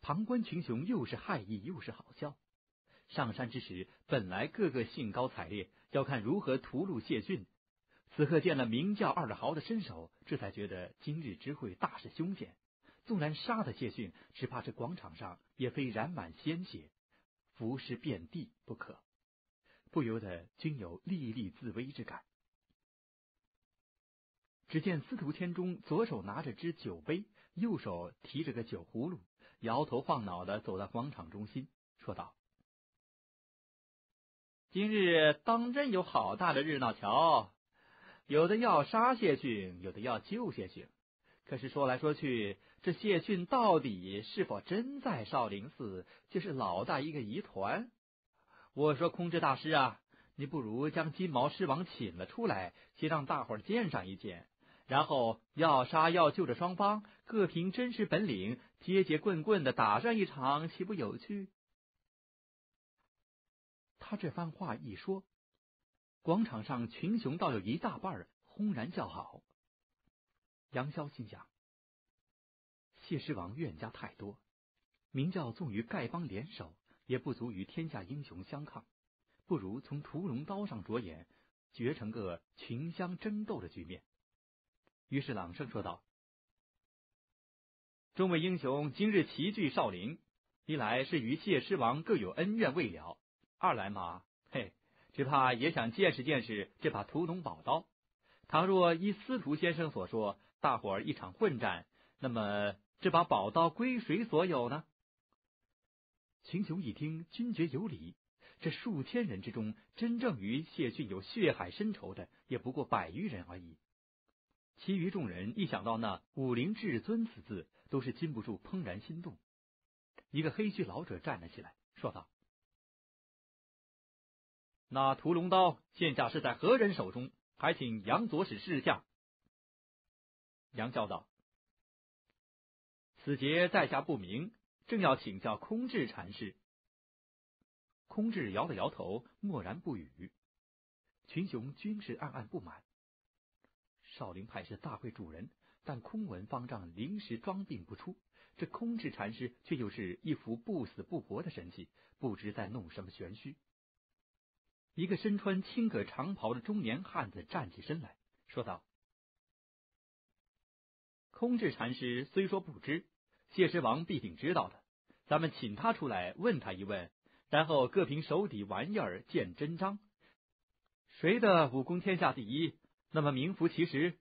旁观群雄又是骇意又是好笑。上山之时，本来个个兴高采烈，要看如何屠戮谢逊。此刻见了明教二豪的身手，这才觉得今日之会大是凶险。纵然杀了谢逊，只怕这广场上也非染满鲜血，浮尸遍地不可。不由得均有历历自危之感。只见司徒千中左手拿着只酒杯，右手提着个酒葫芦，摇头晃脑的走到广场中心，说道：“今日当真有好大的热闹瞧，有的要杀谢逊，有的要救谢逊。可是说来说去，这谢逊到底是否真在少林寺，就是老大一个疑团。我说空智大师啊，你不如将金毛狮王请了出来，先让大伙儿见上一见。”然后要杀要救的双方各凭真实本领，结结棍棍的打上一场，岂不有趣？他这番话一说，广场上群雄倒有一大半轰然叫好。杨逍心想：谢师王怨家太多，明教纵与丐帮联手，也不足与天下英雄相抗，不如从屠龙刀上着眼，决成个群相争斗的局面。于是朗声说道：“众位英雄今日齐聚少林，一来是与谢师王各有恩怨未了；二来嘛，嘿，只怕也想见识见识这把屠龙宝刀。倘若依司徒先生所说，大伙儿一场混战，那么这把宝刀归谁所有呢？”秦琼一听，均觉有理。这数千人之中，真正与谢逊有血海深仇的，也不过百余人而已。其余众人一想到那“武林至尊”此字，都是禁不住怦然心动。一个黑须老者站了起来，说道：“那屠龙刀现下是在何人手中？还请杨左使示下。”杨笑道：“此节在下不明，正要请教空智禅师。”空智摇了摇头，默然不语。群雄均是暗暗不满。少林派是大会主人，但空闻方丈临时装病不出，这空智禅师却又是一副不死不活的神气，不知在弄什么玄虚。一个身穿青葛长袍的中年汉子站起身来说道：“空智禅师虽说不知，谢师王必定知道的。咱们请他出来问他一问，然后各凭手底玩意儿见真章，谁的武功天下第一？”那么名副其实，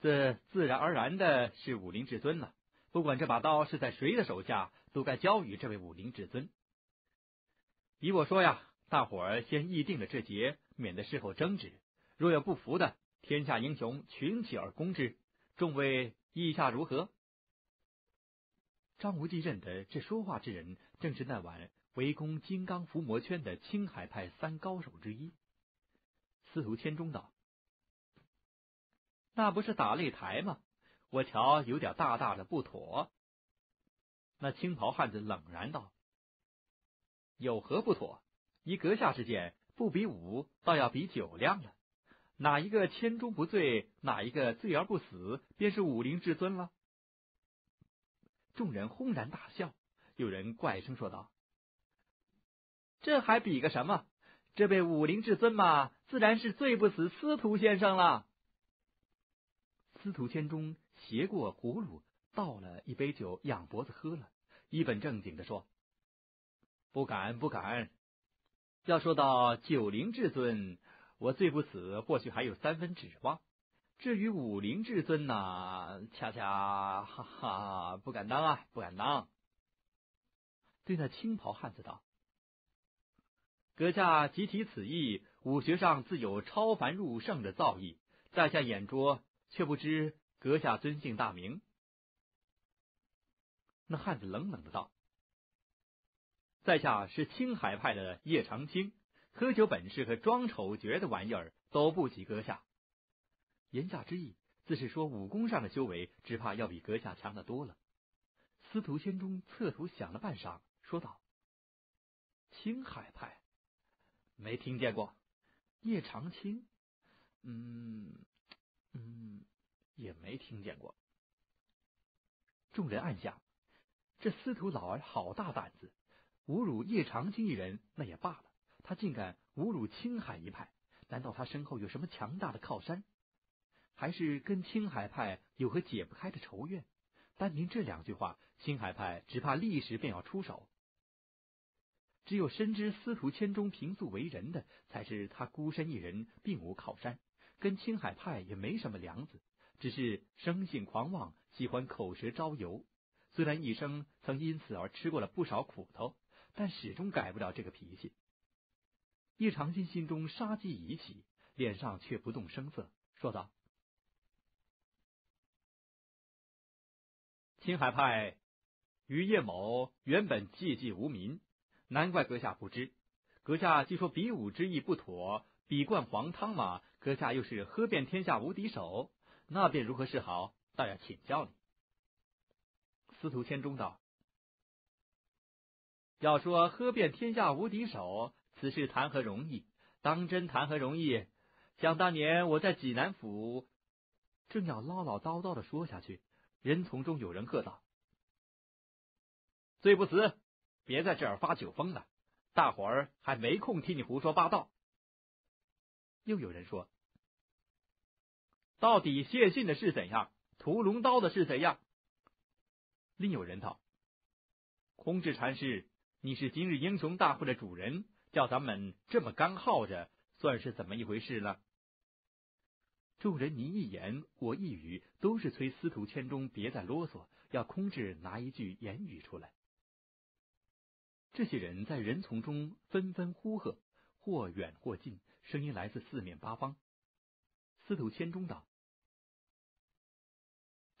自自然而然的是武林至尊了。不管这把刀是在谁的手下，都该交与这位武林至尊。依我说呀，大伙儿先议定了这节，免得事后争执。若有不服的，天下英雄群起而攻之。众位意下如何？张无忌认得这说话之人，正是那晚围攻金刚伏魔圈的青海派三高手之一。司徒千中道。那不是打擂台吗？我瞧有点大大的不妥。那青袍汉子冷然道：“有何不妥？以阁下之见，不比武，倒要比酒量了。哪一个千中不醉，哪一个醉而不死，便是武林至尊了。”众人轰然大笑。有人怪声说道：“这还比个什么？这位武林至尊嘛，自然是醉不死司徒先生了。”司徒千中携过葫芦，倒了一杯酒，仰脖子喝了，一本正经的说：“不敢，不敢。要说到九灵至尊，我醉不死，或许还有三分指望。至于武林至尊呐，恰恰哈哈，不敢当啊，不敢当。”对那青袍汉子道：“阁下即提此意，武学上自有超凡入圣的造诣，在下眼拙。”却不知阁下尊姓大名。那汉子冷冷的道：“在下是青海派的叶长青，喝酒本事和装丑角的玩意儿都不及阁下。”言下之意，自是说武功上的修为，只怕要比阁下强的多了。司徒仙中侧头想了半晌，说道：“青海派，没听见过。叶长青，嗯。”嗯，也没听见过。众人暗想：这司徒老儿好大胆子，侮辱叶长青一人那也罢了，他竟敢侮辱青海一派，难道他身后有什么强大的靠山？还是跟青海派有何解不开的仇怨？单凭这两句话，青海派只怕立时便要出手。只有深知司徒千中平素为人的，才知他孤身一人，并无靠山，跟青海派也没什么梁子，只是生性狂妄，喜欢口舌招尤。虽然一生曾因此而吃过了不少苦头，但始终改不了这个脾气。叶长青心中杀机已起，脸上却不动声色，说道。青海派与叶某原本寂寂无名，难怪阁下不知。阁下既说比武之意不妥，比灌黄汤嘛，阁下又是喝遍天下无敌手，那便如何是好？倒要请教你。司徒千中道：“要说喝遍天下无敌手，此事谈何容易？当真谈何容易？想当年我在济南府，正要唠唠叨叨的说下去。”人丛中有人喝道：“罪不死，别在这儿发酒疯了！大伙儿还没空听你胡说八道。”又有人说：“到底谢逊的是怎样？屠龙刀的是怎样？”另有人道：“空智禅师，你是今日英雄大会的主人，叫咱们这么干耗着，算是怎么一回事了？”众人你一言我一语，都是催司徒千中别再啰嗦，要空智拿一句言语出来。这些人在人丛中纷纷呼喝，或远或近，声音来自四面八方。司徒千中道：“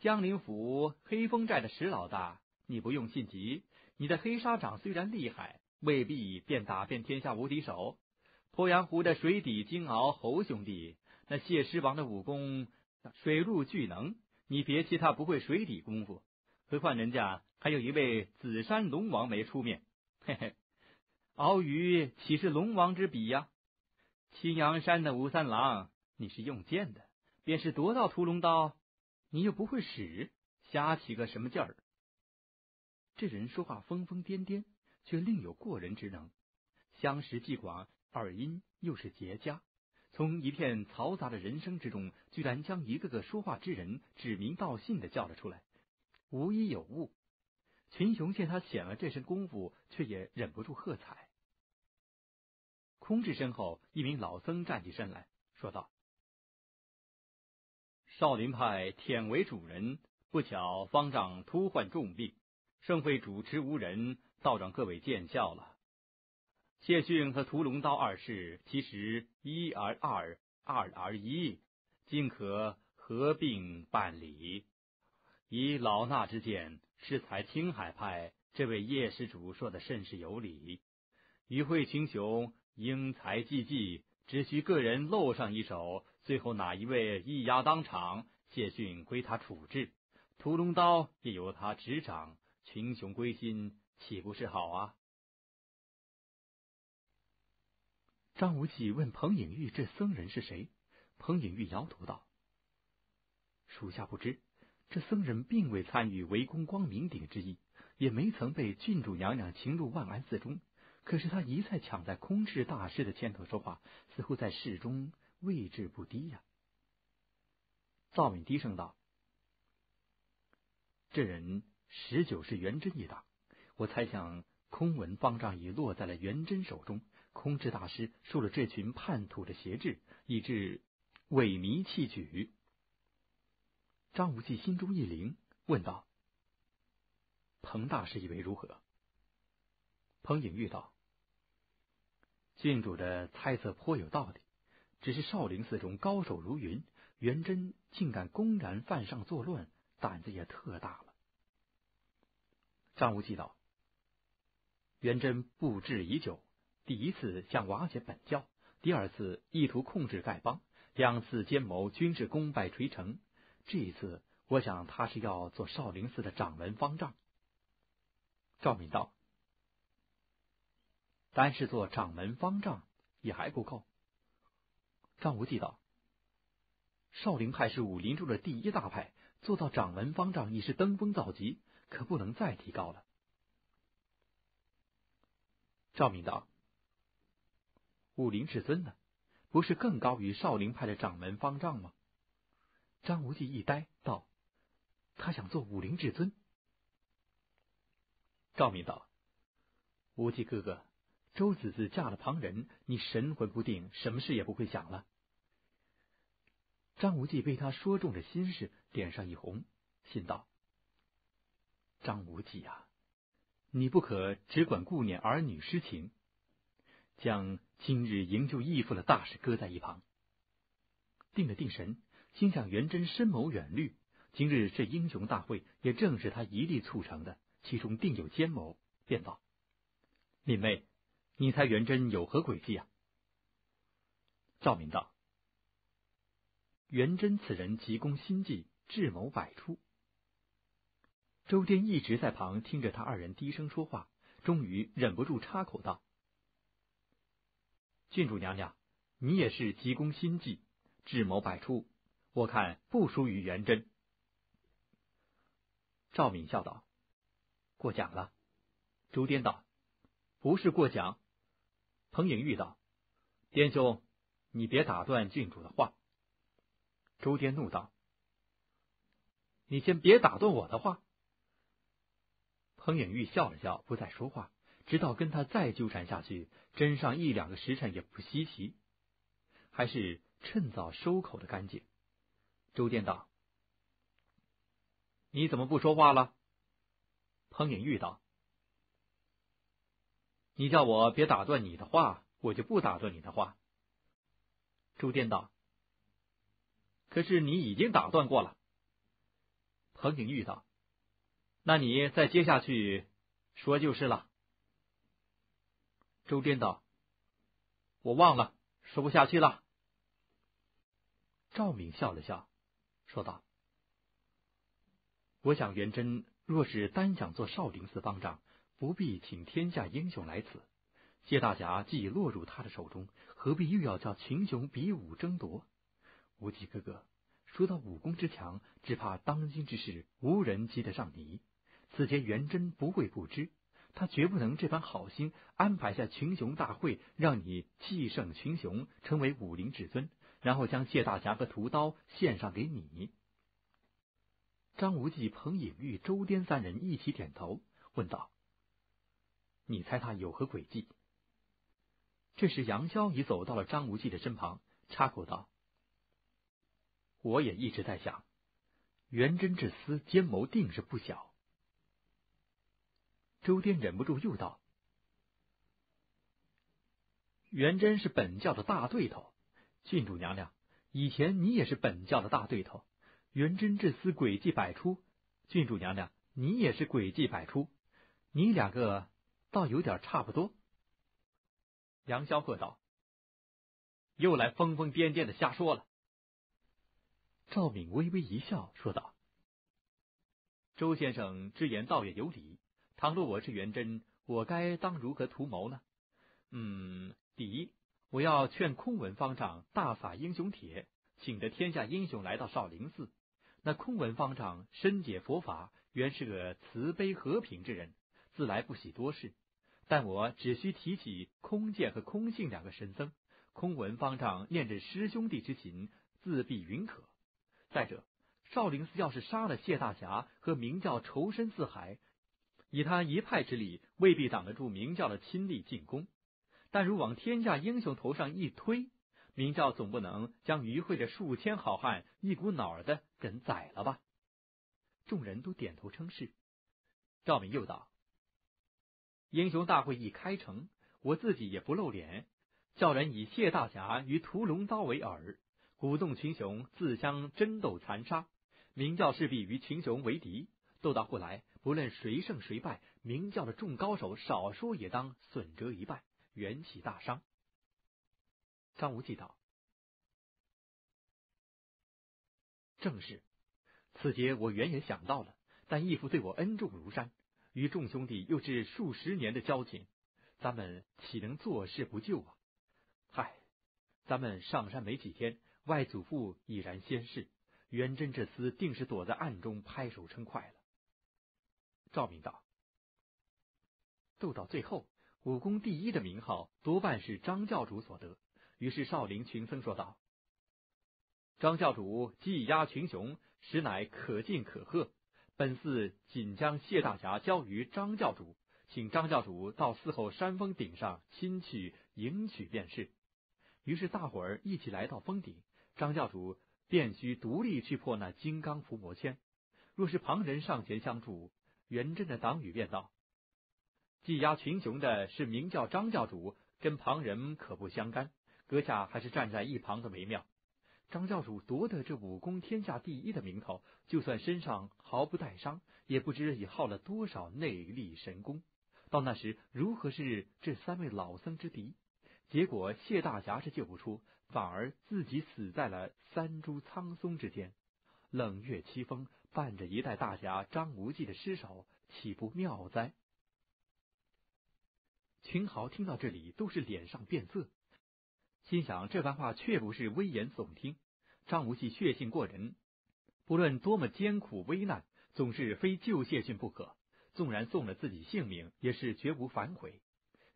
江陵府黑风寨的石老大，你不用心急。你的黑沙掌虽然厉害，未必便打遍天下无敌手。鄱阳湖的水底金鳌侯兄弟。”那谢师王的武功水陆俱能，你别气他不会水底功夫，何况人家还有一位紫山龙王没出面，嘿嘿，鳌鱼岂是龙王之比呀？青阳山的吴三郎，你是用剑的，便是夺到屠龙刀，你又不会使，瞎起个什么劲儿？这人说话疯疯癫癫，却另有过人之能，相识既广，耳音又是绝佳。从一片嘈杂的人声之中，居然将一个个说话之人指名道姓的叫了出来，无一有误。群雄见他显了这身功夫，却也忍不住喝彩。空智身后，一名老僧站起身来说道：“少林派忝为主人，不巧方丈突患重病，盛会主持无人，道长各位见笑了。”谢逊和屠龙刀二世，其实一而二，二而一，尽可合并办理。以老衲之见，适才青海派这位叶施主说的甚是有理。与会群雄英才济济，只需个人露上一手，最后哪一位一压当场，谢逊归他处置，屠龙刀也由他执掌，群雄归心，岂不是好啊？张无忌问彭颖玉：“这僧人是谁？”彭颖玉摇头道：“属下不知。这僧人并未参与围攻光明顶之役，也没曾被郡主娘娘擒入万安寺中。可是他一再抢在空智大师的前头说话，似乎在事中位置不低呀。”赵敏低声道：“这人十九是元贞一党，我猜想空文方丈已落在了元贞手中。”空智大师受了这群叛徒的挟制，以致萎靡气举。张无忌心中一灵，问道：“彭大师以为如何？”彭颖玉道：“郡主的猜测颇有道理，只是少林寺中高手如云，元贞竟敢公然犯上作乱，胆子也特大了。”张无忌道：“元贞布置已久。”第一次想瓦解本教，第二次意图控制丐帮，两次奸谋均是功败垂成。这一次，我想他是要做少林寺的掌门方丈。赵敏道：“单是做掌门方丈也还不够。”张无忌道：“少林派是武林中的第一大派，做到掌门方丈已是登峰造极，可不能再提高了。”赵明道：“武林至尊呢？不是更高于少林派的掌门方丈吗？”张无忌一呆，道：“他想做武林至尊。”赵明道：“无忌哥哥，周子子嫁了旁人，你神魂不定，什么事也不会想了。”张无忌被他说中了心事，脸上一红，心道：“张无忌啊，你不可只管顾念儿女私情，将今日营救义父的大事搁在一旁。”定了定神，心想元贞深谋远虑，今日这英雄大会也正是他一力促成的，其中定有奸谋，便道：“敏妹，你猜元贞有何诡计啊？”赵敏道。元贞此人急功心计，智谋百出。周颠一直在旁听着他二人低声说话，终于忍不住插口道：“郡主娘娘，你也是急功心计，智谋百出，我看不输于元贞。”赵敏笑道：“过奖了。”周颠道：“不是过奖。”彭颖玉道：“颠兄，你别打断郡主的话。”周颠怒道：“你先别打断我的话。”彭颖玉笑了笑，不再说话，直到跟他再纠缠下去，真上一两个时辰也不稀奇，还是趁早收口的干净。周店道：“你怎么不说话了？”彭颖玉道：“你叫我别打断你的话，我就不打断你的话。”周店道。可是你已经打断过了，彭景玉道：“那你再接下去说就是了。”周颠道：“我忘了，说不下去了。”赵敏笑了笑，说道：“我想元贞若是单想做少林寺方丈，不必请天下英雄来此。谢大侠既已落入他的手中，何必又要叫群雄比武争夺？”无忌哥哥，说到武功之强，只怕当今之事无人及得上你。此节元贞不会不知，他绝不能这般好心安排下群雄大会，让你气胜群雄，成为武林至尊，然后将谢大侠和屠刀献上给你。张无忌、彭颖玉、周颠三人一起点头，问道：“你猜他有何诡计？”这时杨逍已走到了张无忌的身旁，插口道。我也一直在想，元贞这厮奸谋定是不小。周颠忍不住又道：“元贞是本教的大对头，郡主娘娘，以前你也是本教的大对头。元贞这厮诡计百出，郡主娘娘，你也是诡计百出，你两个倒有点差不多。”杨逍喝道：“又来疯疯癫癫的瞎说了。”赵敏微微一笑，说道：“周先生之言倒也有理。倘若我是元贞，我该当如何图谋呢？嗯，第一，我要劝空文方丈大撒英雄帖，请得天下英雄来到少林寺。那空文方丈深解佛法，原是个慈悲和平之人，自来不喜多事。但我只需提起空见和空性两个神僧，空文方丈念着师兄弟之情，自必允可。”再者，少林寺要是杀了谢大侠和明教仇深似海，以他一派之力，未必挡得住明教的亲力进攻。但如往天下英雄头上一推，明教总不能将于会的数千好汉一股脑儿的给宰了吧？众人都点头称是。赵敏又道：“英雄大会一开成，我自己也不露脸，叫人以谢大侠与屠龙刀为饵。”鼓动群雄自相争斗残杀，明教势必与群雄为敌。斗到后来，不论谁胜谁败，明教的众高手少说也当损折一半，元气大伤。张无忌道：“正是，此节我原也想到了，但义父对我恩重如山，与众兄弟又是数十年的交情，咱们岂能坐视不救啊？嗨，咱们上山没几天。”外祖父已然仙逝，元贞这厮定是躲在暗中拍手称快了。赵明道：“斗到最后，武功第一的名号多半是张教主所得。于是少林群僧说道：“张教主技压群雄，实乃可敬可贺。本寺仅将谢大侠交于张教主，请张教主到寺后山峰顶上亲去迎娶便是。”于是大伙儿一起来到峰顶，张教主便需独立去破那金刚伏魔签。若是旁人上前相助，元真的党羽便道：“技压群雄的是名叫张教主，跟旁人可不相干。”阁下还是站在一旁的为妙。张教主夺得这武功天下第一的名头，就算身上毫不带伤，也不知已耗了多少内力神功。到那时，如何是这三位老僧之敌？结果谢大侠是救不出，反而自己死在了三株苍松之间。冷月凄风，伴着一代大侠张无忌的尸首，岂不妙哉？群豪听到这里，都是脸上变色。心想这番话确不是危言耸听。张无忌血性过人，不论多么艰苦危难，总是非救谢逊不可。纵然送了自己性命，也是绝无反悔。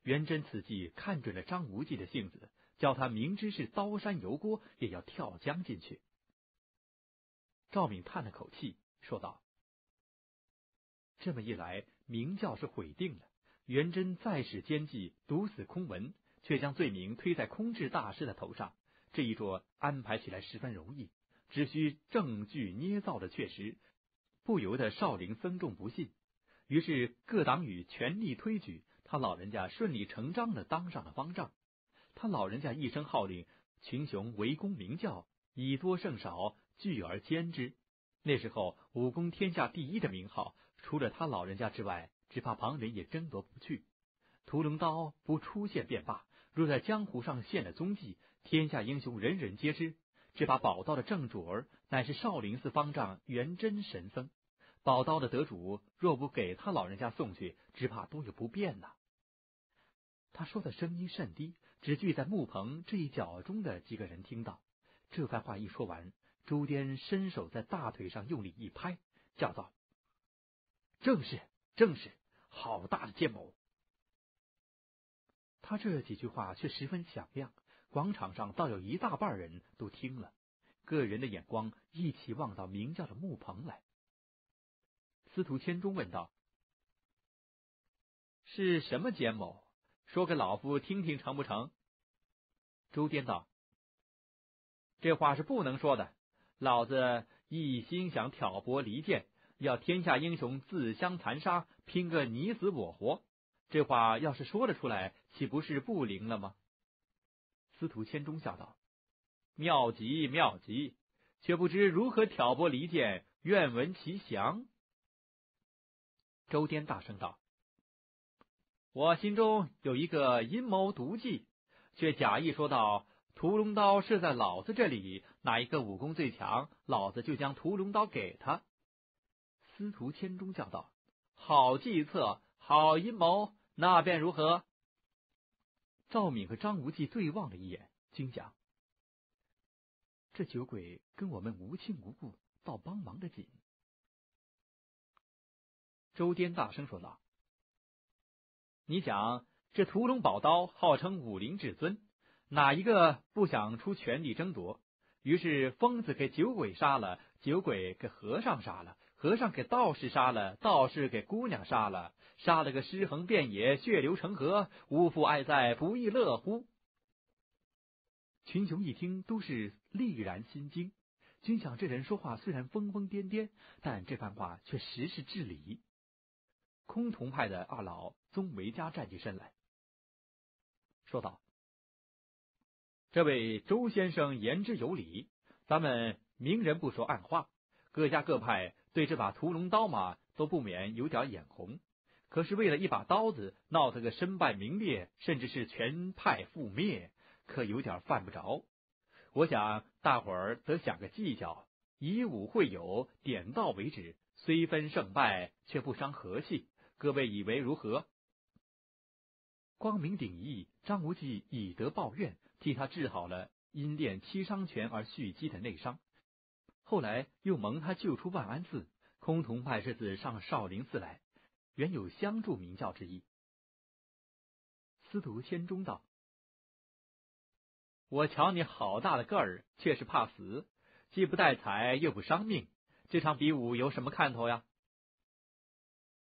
元贞此计看准了张无忌的性子，叫他明知是刀山油锅，也要跳江进去。赵敏叹了口气，说道：“这么一来，明教是毁定了。元贞再使奸计毒死空文。”却将罪名推在空智大师的头上，这一桌安排起来十分容易，只需证据捏造的确实，不由得少林僧众不信。于是各党羽全力推举，他老人家顺理成章的当上了方丈。他老人家一声号令，群雄围攻明教，以多胜少，聚而歼之。那时候武功天下第一的名号，除了他老人家之外，只怕旁人也争夺不去。屠龙刀不出现便罢。若在江湖上现了踪迹，天下英雄人人皆知。这把宝刀的正主儿乃是少林寺方丈元真神僧。宝刀的得主若不给他老人家送去，只怕都有不便呐。他说的声音甚低，只聚在木棚这一角中的几个人听到。这番话一说完，朱颠伸手在大腿上用力一拍，叫道：“正是，正是，好大的剑谋！”他这几句话却十分响亮，广场上倒有一大半人都听了，个人的眼光一起望到明教的木棚来。司徒千中问道：“是什么奸谋？说给老夫听听，成不成？”周颠道：“这话是不能说的。老子一心想挑拨离间，要天下英雄自相残杀，拼个你死我活。”这话要是说了出来，岂不是不灵了吗？司徒千忠笑道：“妙极妙极，却不知如何挑拨离间，愿闻其详。”周颠大声道：“我心中有一个阴谋毒计，却假意说道：屠龙刀是在老子这里，哪一个武功最强，老子就将屠龙刀给他。”司徒千中叫道：“好计策，好阴谋！”那便如何？赵敏和张无忌对望了一眼，心想：这酒鬼跟我们无亲无故，倒帮忙的紧。周颠大声说道：“你想，这屠龙宝刀号称武林至尊，哪一个不想出全力争夺？于是疯子给酒鬼杀了，酒鬼给和尚杀了。”和尚给道士杀了，道士给姑娘杀了，杀了个尸横遍野，血流成河，无父爱在，不亦乐乎？群雄一听，都是栗然心惊，心想这人说话虽然疯疯癫癫，但这番话却实是至理。崆峒派的二老宗维嘉站起身来说道：“这位周先生言之有理，咱们明人不说暗话，各家各派。”对这把屠龙刀嘛，都不免有点眼红。可是为了一把刀子，闹得个身败名裂，甚至是全派覆灭，可有点犯不着。我想大伙儿得想个计较，以武会友，点到为止，虽分胜败，却不伤和气。各位以为如何？光明顶义，张无忌以德报怨，替他治好了因练七伤拳而蓄积的内伤。后来又蒙他救出万安寺，崆峒派之子上少林寺来，原有相助明教之意。司徒千中道：“我瞧你好大的个儿，却是怕死，既不带财，又不伤命，这场比武有什么看头呀？”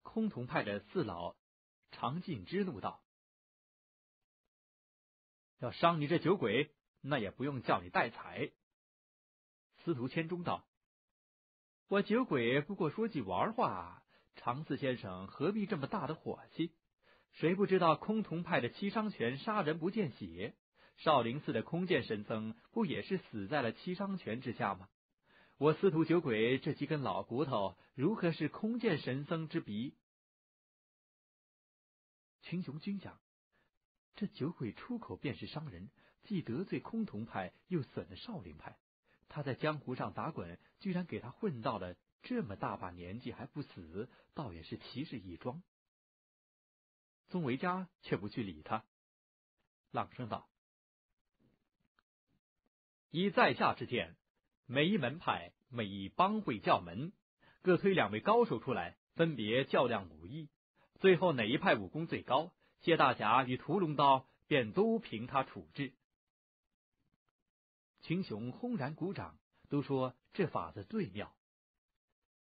崆峒派的四老常进之怒道：“要伤你这酒鬼，那也不用叫你带财。”司徒千忠道：“我酒鬼不过说句玩话，常四先生何必这么大的火气？谁不知道崆峒派的七伤拳杀人不见血？少林寺的空剑神僧不也是死在了七伤拳之下吗？我司徒酒鬼这几根老骨头，如何是空剑神僧之鼻？”群雄军想，这酒鬼出口便是伤人，既得罪崆峒派，又损了少林派。他在江湖上打滚，居然给他混到了这么大把年纪还不死，倒也是奇事一桩。宗维嘉却不去理他，朗声道：“以在下之见，每一门派、每一帮会教门，各推两位高手出来，分别较量武艺。最后哪一派武功最高，谢大侠与屠龙刀便都凭他处置。”群雄轰然鼓掌，都说这法子最妙。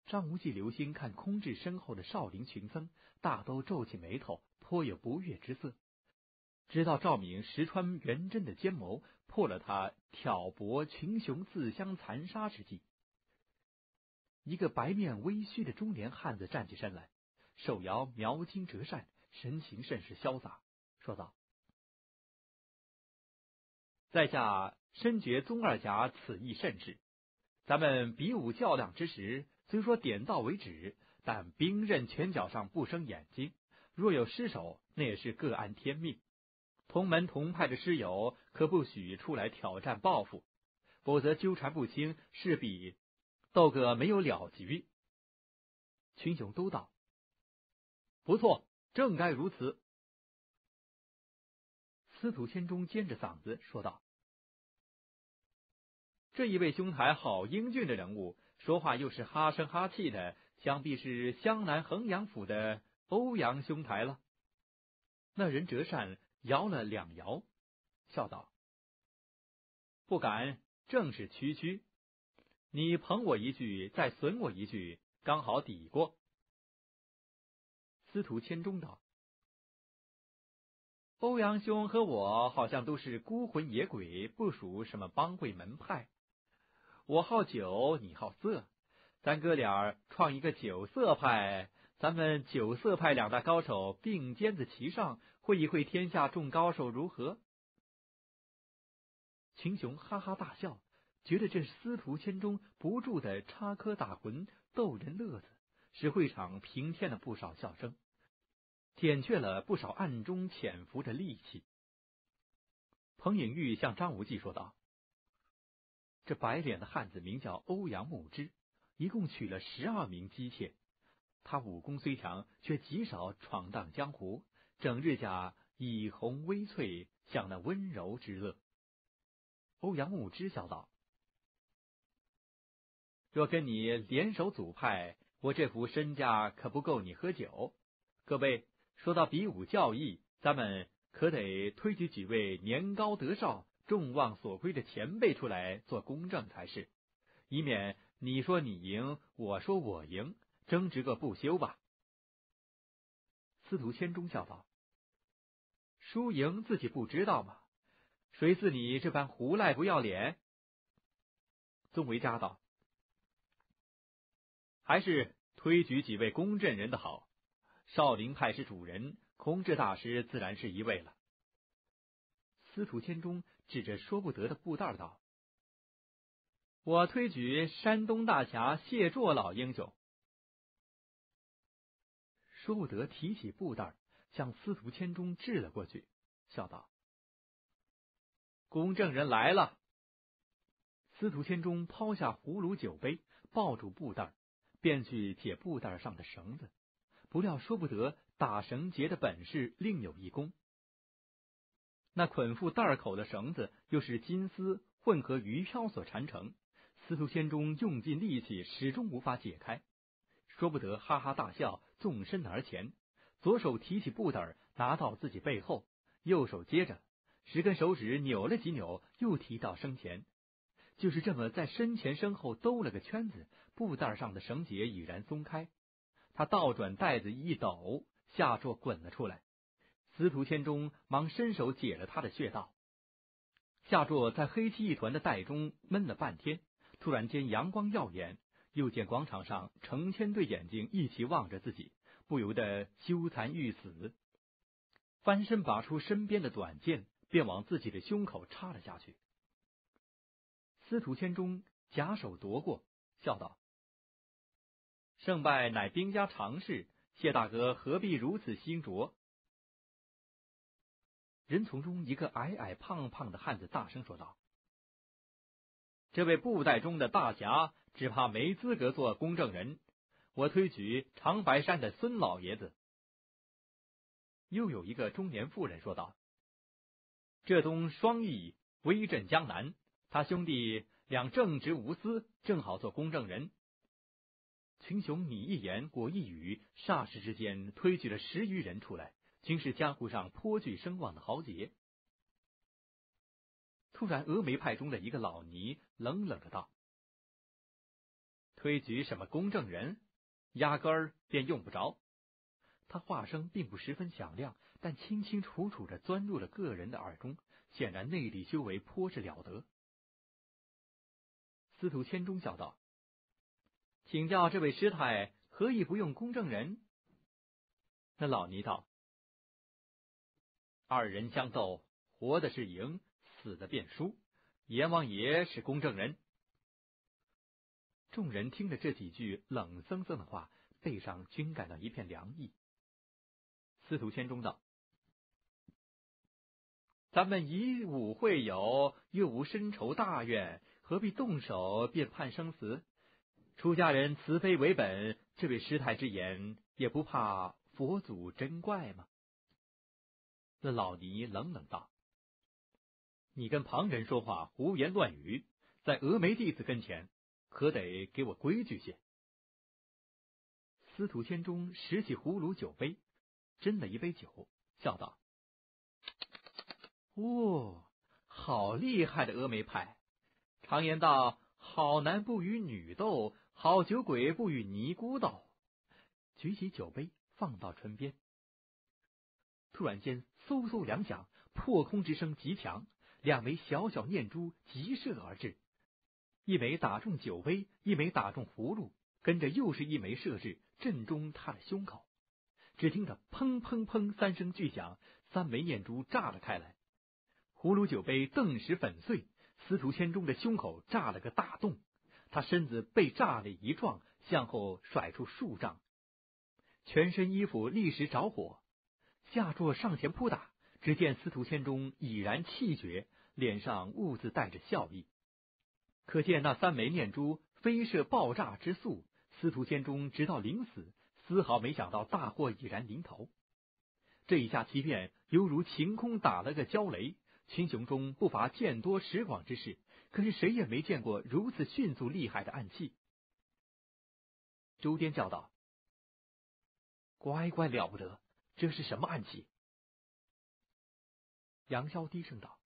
张无忌留心看空置身后的少林群僧，大都皱起眉头，颇有不悦之色。直到赵敏识穿元贞的奸谋，破了他挑拨群雄自相残杀之计。一个白面微须的中年汉子站起身来，手摇描金折扇，神情甚是潇洒，说道：“在下。”深觉宗二甲此意甚是。咱们比武较量之时，虽说点到为止，但兵刃拳脚上不生眼睛，若有失手，那也是各安天命。同门同派的师友可不许出来挑战报复，否则纠缠不清，势必斗个没有了局。群雄都道：“不错，正该如此。”司徒千中尖着嗓子说道。这一位兄台好英俊的人物，说话又是哈声哈气的，想必是湘南衡阳府的欧阳兄台了。那人折扇摇了两摇，笑道：“不敢，正是区区。你捧我一句，再损我一句，刚好抵过。”司徒千中道：“欧阳兄和我好像都是孤魂野鬼，不属什么帮会门派。”我好酒，你好色，咱哥俩创一个酒色派。咱们酒色派两大高手并肩子齐上，会一会天下众高手如何？秦雄哈哈大笑，觉得这司徒千中不住的插科打诨，逗人乐子，使会场平添了不少笑声，减却了不少暗中潜伏着戾气。彭颖玉向张无忌说道。这白脸的汉子名叫欧阳牧之，一共娶了十二名姬妾。他武功虽强，却极少闯荡江湖，整日家以红微翠，享那温柔之乐。欧阳牧之笑道：“若跟你联手组派，我这副身价可不够你喝酒。各位，说到比武教义，咱们可得推举几位年高德少。”众望所归的前辈出来做公证才是，以免你说你赢，我说我赢，争执个不休吧。司徒千中笑道：“输赢自己不知道吗？谁似你这般胡赖不要脸？”宗维嘉道：“还是推举几位公证人的好。少林派是主人，空智大师自然是一位了。”司徒千中。指着说不得的布袋道：“我推举山东大侠谢绰老英雄。”说不得提起布袋，向司徒千中掷了过去，笑道：“公证人来了。”司徒千中抛下葫芦酒杯，抱住布袋，便去解布袋上的绳子。不料说不得打绳结的本事另有一功。那捆缚袋口的绳子又是金丝混合鱼漂所缠成，司徒千中用尽力气，始终无法解开。说不得哈哈大笑，纵身而前，左手提起布袋拿到自己背后，右手接着，十根手指扭了几扭，又提到身前。就是这么在身前身后兜了个圈子，布袋上的绳结已然松开。他倒转袋子一抖，下帚滚了出来。司徒千中忙伸手解了他的穴道。下帚在黑漆一团的袋中闷了半天，突然间阳光耀眼，又见广场上成千对眼睛一起望着自己，不由得羞惭欲死，翻身拔出身边的短剑，便往自己的胸口插了下去。司徒千中假手夺过，笑道：“胜败乃兵家常事，谢大哥何必如此心着？”人丛中一个矮矮胖胖的汉子大声说道：“这位布袋中的大侠，只怕没资格做公证人。我推举长白山的孙老爷子。”又有一个中年妇人说道：“这宗双翼威震江南。”他兄弟俩正直无私，正好做公证人。群雄你一言我一语，霎时之间推举了十余人出来，均是江湖上颇具声望的豪杰。突然，峨眉派中的一个老尼冷冷的道：“推举什么公证人？压根儿便用不着。”他话声并不十分响亮，但清清楚楚的钻入了个人的耳中，显然内力修为颇是了得。司徒千中笑道：“请教这位师太，何以不用公证人？”那老尼道：“二人相斗，活的是赢，死的便输。阎王爷是公证人。”众人听着这几句冷森森的话，背上均感到一片凉意。司徒千中道：“咱们以武会友，又无深仇大怨。”何必动手便判生死？出家人慈悲为本，这位师太之言也不怕佛祖真怪吗？那老尼冷冷道：“你跟旁人说话胡言乱语，在峨眉弟子跟前，可得给我规矩些。”司徒千中拾起葫芦酒杯，斟了一杯酒，笑道：“哦，好厉害的峨眉派！”常言道：“好男不与女斗，好酒鬼不与尼姑道。”举起酒杯放到唇边，突然间嗖嗖两响，破空之声极强，两枚小小念珠急射而至，一枚打中酒杯，一枚打中葫芦，跟着又是一枚射至，正中他的胸口。只听得砰砰砰三声巨响，三枚念珠炸了开来，葫芦酒杯顿时粉碎。司徒千中的胸口炸了个大洞，他身子被炸了一撞，向后甩出数丈，全身衣服立时着火。下作上前扑打，只见司徒千中已然气绝，脸上兀自带着笑意。可见那三枚念珠飞射爆炸之速，司徒千中直到临死，丝毫没想到大祸已然临头。这一下欺骗犹如晴空打了个焦雷。群雄中不乏见多识广之士，可是谁也没见过如此迅速厉害的暗器。周颠叫道：“乖乖了不得，这是什么暗器？”杨逍低声道：“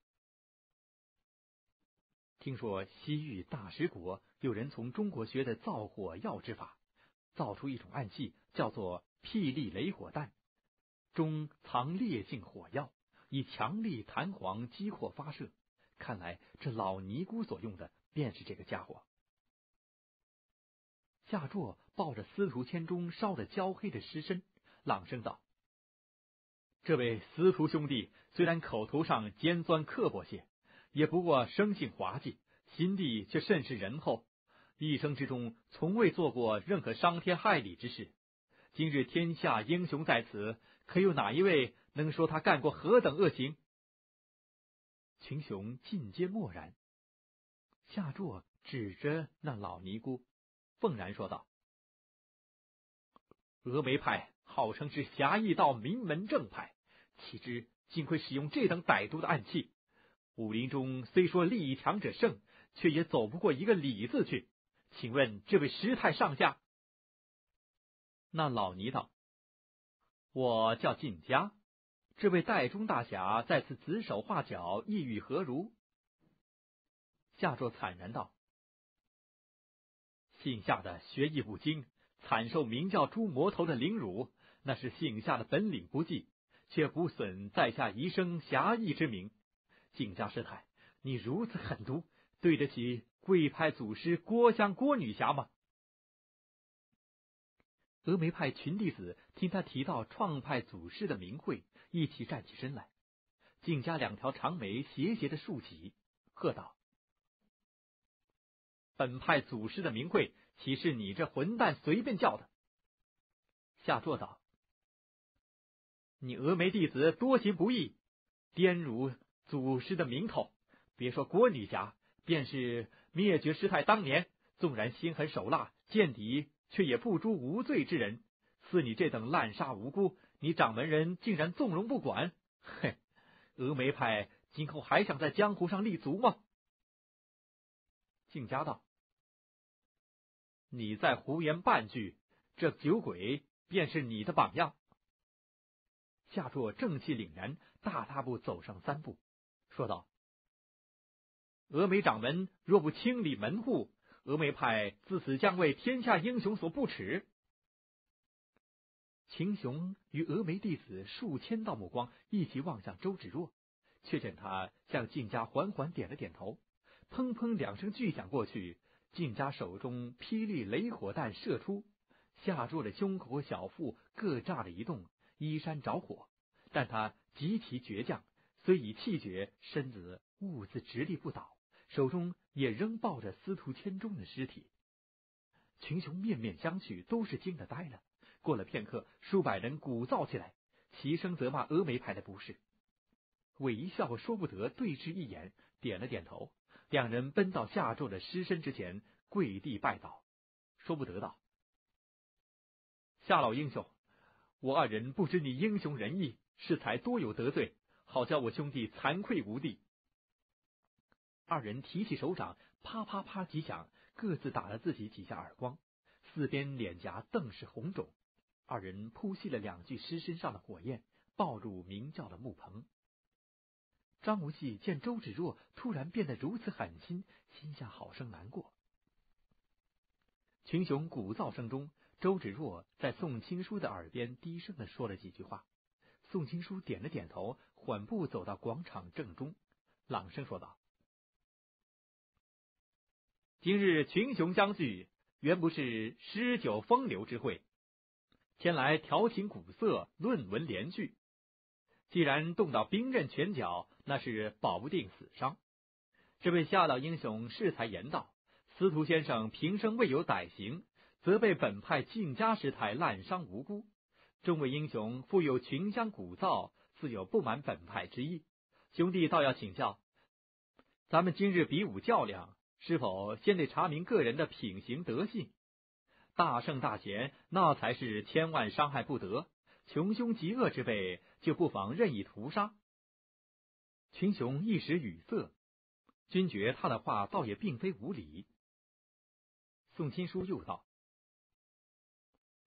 听说西域大食国有人从中国学的造火药之法，造出一种暗器，叫做霹雳雷火弹，中藏烈性火药。”以强力弹簧击破发射，看来这老尼姑所用的便是这个家伙。夏作抱着司徒千中烧得焦黑的尸身，朗声道：“这位司徒兄弟虽然口头上尖酸刻薄些，也不过生性滑稽，心地却甚是仁厚，一生之中从未做过任何伤天害理之事。今日天下英雄在此，可有哪一位？”能说他干过何等恶行？群雄尽皆默然。下座指着那老尼姑，愤然说道：“峨眉派号称是侠义道名门正派，岂知竟会使用这等歹毒的暗器？武林中虽说力强者胜，却也走不过一个礼字去。请问这位师太上下？”那老尼道：“我叫晋家。”这位代中大侠在此指手画脚，意欲何如？夏作惨然道：“姓夏的学艺不精，惨受名叫朱魔头的凌辱，那是姓夏的本领不济，却不损在下一生侠义之名。靖家师太，你如此狠毒，对得起贵派祖师郭襄郭女侠吗？”峨眉派群弟子听他提到创派祖师的名讳，一起站起身来。靖家两条长眉斜斜的竖起，喝道：“本派祖师的名讳，岂是你这混蛋随便叫的？”下座道：“你峨眉弟子多行不义，玷辱祖师的名头。别说郭女侠，便是灭绝师太当年，纵然心狠手辣，见底。”却也不诛无罪之人，似你这等滥杀无辜，你掌门人竟然纵容不管？嘿，峨眉派今后还想在江湖上立足吗？静家道：“你再胡言半句，这酒鬼便是你的榜样。”夏若正气凛然，大踏步走上三步，说道：“峨眉掌门若不清理门户。”峨眉派自此将为天下英雄所不耻。秦雄与峨眉弟子数千道目光一起望向周芷若，却见他向靳家缓缓点了点头。砰砰两声巨响过去，靳家手中霹雳雷火弹射出，夏若的胸口和小腹各炸了一洞，衣衫着火。但他极其倔强，虽已气绝，身子兀自直立不倒。手中也仍抱着司徒千钟的尸体，群雄面面相觑，都是惊得呆了。过了片刻，数百人鼓噪起来，齐声责骂峨眉派的不是。韦一笑说不得，对视一眼，点了点头。两人奔到夏纣的尸身之前，跪地拜倒。说不得道：“夏老英雄，我二人不知你英雄仁义，适才多有得罪，好叫我兄弟惭愧无地。”二人提起手掌，啪啪啪几响，各自打了自己几下耳光，四边脸颊顿时红肿。二人扑熄了两具尸身上的火焰，抱入鸣叫的木棚。张无忌见周芷若突然变得如此狠心，心下好生难过。群雄鼓噪声中，周芷若在宋青书的耳边低声的说了几句话。宋青书点了点头，缓步走到广场正中，朗声说道。今日群雄相聚，原不是诗酒风流之会，前来调情鼓瑟，论文联句。既然动到兵刃拳脚，那是保不定死伤。这位夏老英雄适才言道：“司徒先生平生未有歹行，则被本派靖家师太滥伤无辜。众位英雄富有群香鼓噪，自有不满本派之意。兄弟倒要请教，咱们今日比武较量。”是否先得查明个人的品行德性？大圣大贤，那才是千万伤害不得；穷凶极恶之辈，就不妨任意屠杀。群雄一时语塞，君觉他的话倒也并非无理。宋钦书又道：“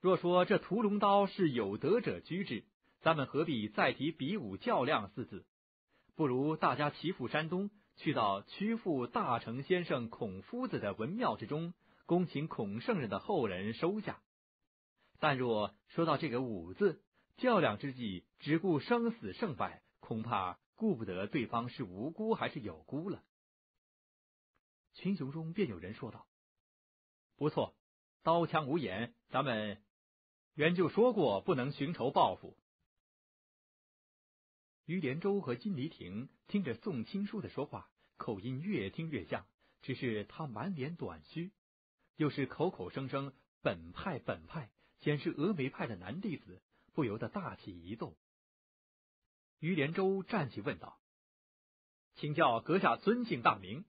若说这屠龙刀是有德者居之，咱们何必再提比武较量四字？不如大家齐赴山东。”去到曲阜大成先生孔夫子的文庙之中，恭请孔圣人的后人收下。但若说到这个武字，较量之际只顾生死胜败，恐怕顾不得对方是无辜还是有辜了。群雄中便有人说道：“不错，刀枪无眼，咱们原就说过不能寻仇报复。”于连州和金离亭听着宋青书的说话，口音越听越像，只是他满脸短须，又是口口声声本派本派，显是峨眉派的男弟子，不由得大起一动。于连州站起问道：“请教阁下尊姓大名？”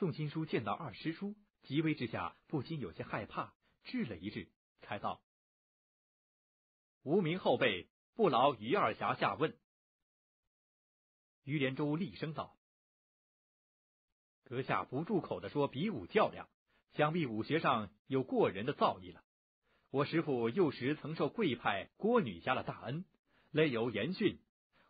宋青书见到二师叔，急危之下不禁有些害怕，滞了一滞，才道：“无名后辈。”不劳于二侠下问。于连州厉声道：“阁下不住口的说比武较量，想必武学上有过人的造诣了。我师父幼时曾受贵派郭女侠的大恩，内有严训，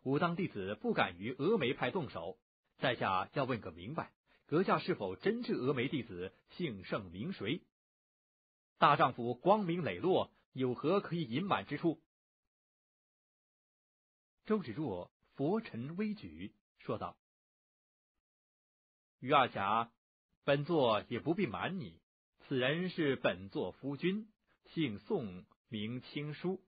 武当弟子不敢于峨眉派动手。在下要问个明白，阁下是否真是峨眉弟子，姓盛名谁？大丈夫光明磊落，有何可以隐瞒之处？周芷若佛尘微举，说道：“于二侠，本座也不必瞒你，此人是本座夫君，姓宋，名青书，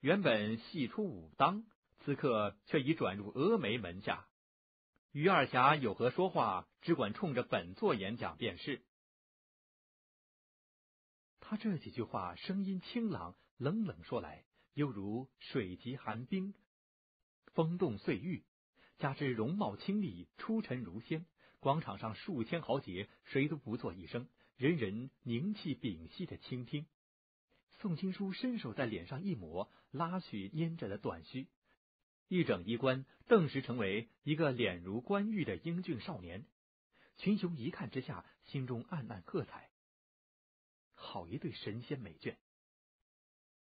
原本系出武当，此刻却已转入峨眉门下。于二侠有何说话，只管冲着本座演讲便是。”他这几句话声音清朗，冷冷说来，犹如水极寒冰。风动碎玉，加之容貌清丽，出尘如仙，广场上数千豪杰谁都不做一声，人人凝气屏息的倾听。宋青书伸手在脸上一抹，拉去粘着的短须，一整衣冠顿时成为一个脸如冠玉的英俊少年。群雄一看之下，心中暗暗喝彩，好一对神仙美眷。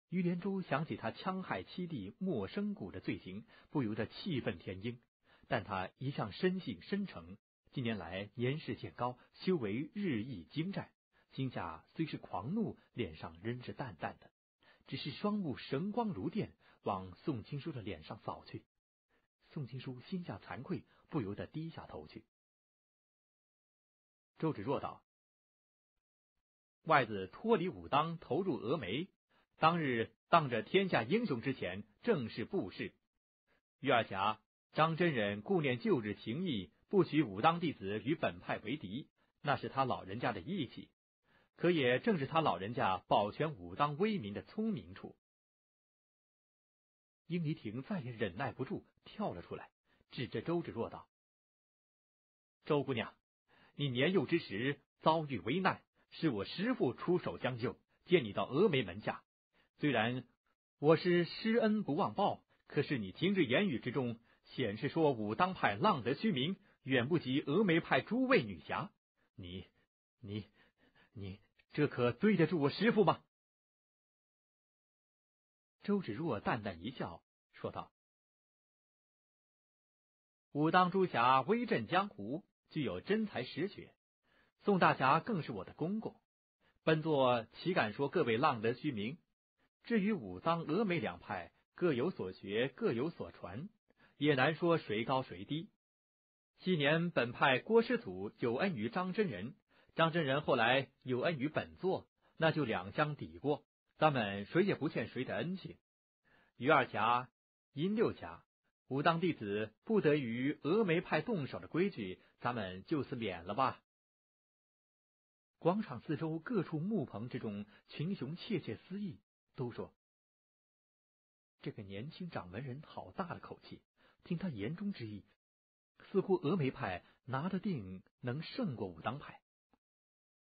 于连珠想起他戕害七弟莫生谷的罪行，不由得气愤填膺。但他一向深信深诚，近年来年事渐高，修为日益精湛，心下虽是狂怒，脸上仍是淡淡的，只是双目神光如电，往宋青书的脸上扫去。宋青书心下惭愧，不由得低下头去。周芷若道：“外子脱离武当，投入峨眉。”当日当着天下英雄之前，正是布事。玉二侠，张真人顾念旧日情谊，不许武当弟子与本派为敌，那是他老人家的义气，可也正是他老人家保全武当威名的聪明处。殷离亭再也忍耐不住，跳了出来，指着周芷若道：“周姑娘，你年幼之时遭遇危难，是我师父出手相救，接你到峨眉门下。”虽然我是施恩不忘报，可是你今日言语之中，显示说武当派浪得虚名，远不及峨眉派诸位女侠。你、你、你，这可对得住我师傅吗？周芷若淡淡一笑，说道：“武当诸侠威震江湖，具有真才实学。宋大侠更是我的公公，本座岂敢说各位浪得虚名？”至于武当、峨眉两派各有所学，各有所传，也难说谁高谁低。昔年本派郭师祖有恩于张真人，张真人后来有恩于本座，那就两相抵过，咱们谁也不欠谁的恩情。于二侠、殷六侠，武当弟子不得与峨眉派动手的规矩，咱们就此免了吧。广场四周各处木棚之中，群雄窃窃私议。都说这个年轻掌门人好大的口气，听他言中之意，似乎峨眉派拿得定能胜过武当派。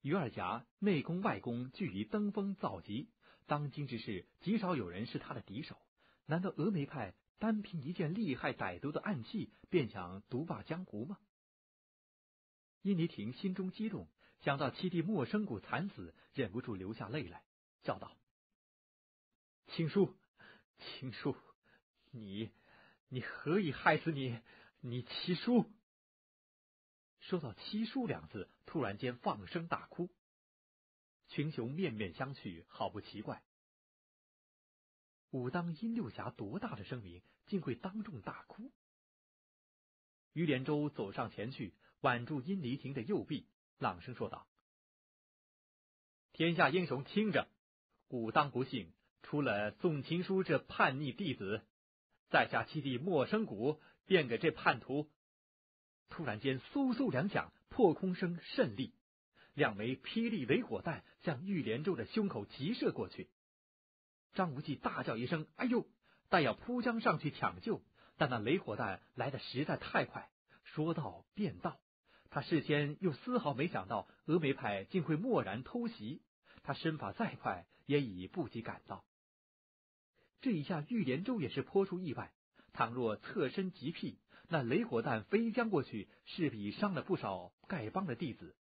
于二侠内功外功俱已登峰造极，当今之事极少有人是他的敌手。难道峨眉派单凭一件厉害歹毒的暗器便想独霸江湖吗？殷离亭心中激动，想到七弟莫生谷惨死，忍不住流下泪来，叫道。青叔，青叔，你你何以害死你你七叔？说到七叔两字，突然间放声大哭。群雄面面相觑，好不奇怪。武当殷六侠多大的声名，竟会当众大哭？于连州走上前去，挽住殷离亭的右臂，朗声说道：“天下英雄听着，武当不幸。”出了宋青书这叛逆弟子，在下七弟莫生谷便给这叛徒。突然间，嗖嗖两响，破空声甚厉，两枚霹雳雷火弹向玉莲州的胸口急射过去。张无忌大叫一声：“哎呦！”但要扑将上去抢救，但那雷火弹来的实在太快，说到便到。他事先又丝毫没想到峨眉派竟会蓦然偷袭，他身法再快，也已不及赶到。这一下，玉莲州也是颇出意外。倘若侧身急劈，那雷火弹飞将过去，势必伤了不少丐帮的弟子。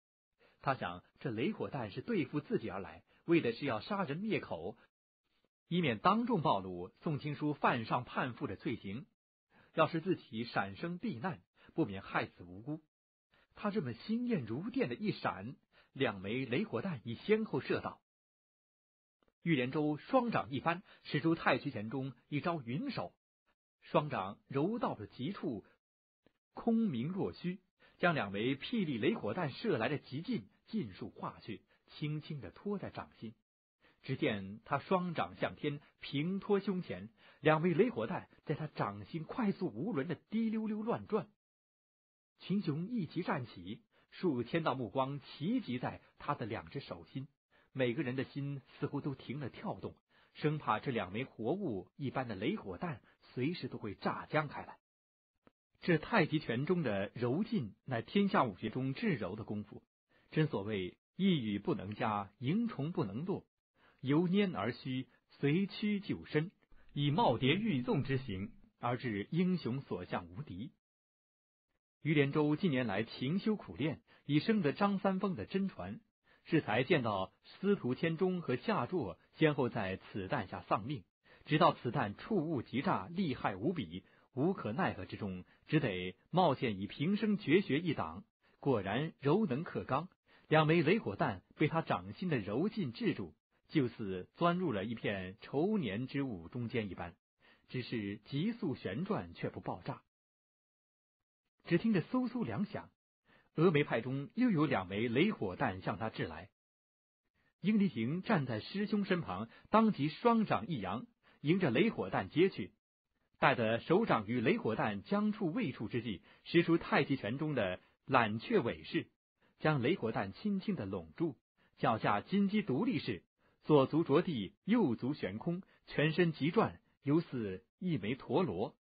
他想，这雷火弹是对付自己而来，为的是要杀人灭口。以免当众暴露宋青书犯上叛父的罪行。要是自己闪生避难，不免害死无辜。他这么心念如电的一闪，两枚雷火弹已先后射到。玉莲州双掌一翻，使出太极拳中一招云手，双掌揉到了极处，空明若虚，将两枚霹雳雷火弹射来的极近，尽数化去，轻轻的托在掌心。只见他双掌向天，平托胸前，两枚雷火弹在他掌心快速无伦的滴溜溜乱转。秦雄一齐站起，数千道目光齐集在他的两只手心。每个人的心似乎都停了跳动，生怕这两枚活物一般的雷火弹随时都会炸浆开来。这太极拳中的柔劲，乃天下武学中至柔的功夫。真所谓一羽不能加，蝇虫不能落，由拈而虚，随屈就伸，以耄耋欲纵之形，而致英雄所向无敌。于连州近年来勤修苦练，已生得张三丰的真传。适才见到司徒千钟和夏作先后在此弹下丧命，直到此弹触物即炸，厉害无比，无可奈何之中，只得冒险以平生绝学一挡。果然柔能克刚，两枚雷火弹被他掌心的柔劲制住，就似钻入了一片稠黏之物中间一般，只是急速旋转却不爆炸。只听着嗖嗖两响。峨眉派中又有两枚雷火弹向他掷来，殷离亭站在师兄身旁，当即双掌一扬，迎着雷火弹接去。待得手掌与雷火弹将触未触之际，使出太极拳中的揽雀尾式，将雷火弹轻轻的拢住，脚下金鸡独立式，左足着地，右足悬空，全身急转，犹似一枚陀螺。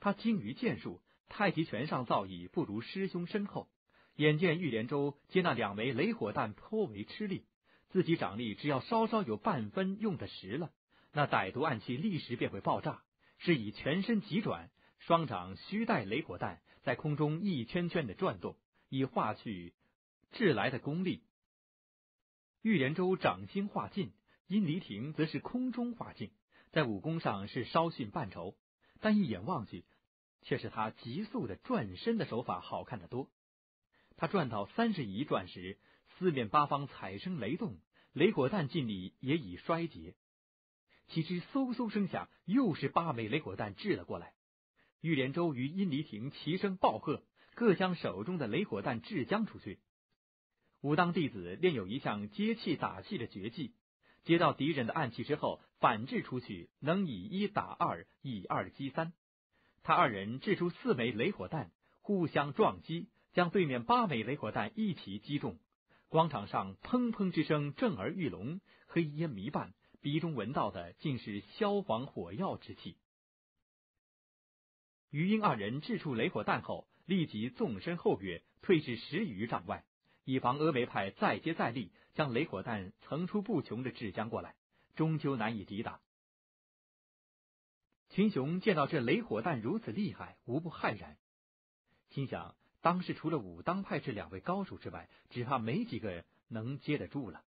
他精于剑术。太极拳上造诣不如师兄深厚，眼见玉莲州接那两枚雷火弹颇为吃力，自己掌力只要稍稍有半分用的实了，那歹毒暗器立时便会爆炸。是以全身急转，双掌虚带雷火弹在空中一圈圈的转动，以化去掷来的功力。玉莲州掌心化劲，殷离亭则是空中化劲，在武功上是稍逊半筹，但一眼望去。却是他急速的转身的手法好看的多。他转到三十一转时，四面八方彩声雷动，雷火弹劲力也已衰竭。岂知嗖嗖声响，又是八枚雷火弹掷了过来。玉莲州与殷离亭齐声暴喝，各将手中的雷火弹掷将出去。武当弟子练有一项接气打气的绝技，接到敌人的暗器之后，反掷出去，能以一打二，以二击三。他二人掷出四枚雷火弹，互相撞击，将对面八枚雷火弹一起击中。广场上砰砰之声震耳欲聋，黑烟弥漫，鼻中闻到的竟是消防火药之气。余英二人掷出雷火弹后，立即纵身后跃，退至十余丈外，以防峨眉派再接再厉，将雷火弹层出不穷的掷将过来，终究难以抵挡。秦雄见到这雷火弹如此厉害，无不骇然，心想：当时除了武当派这两位高手之外，只怕没几个能接得住了。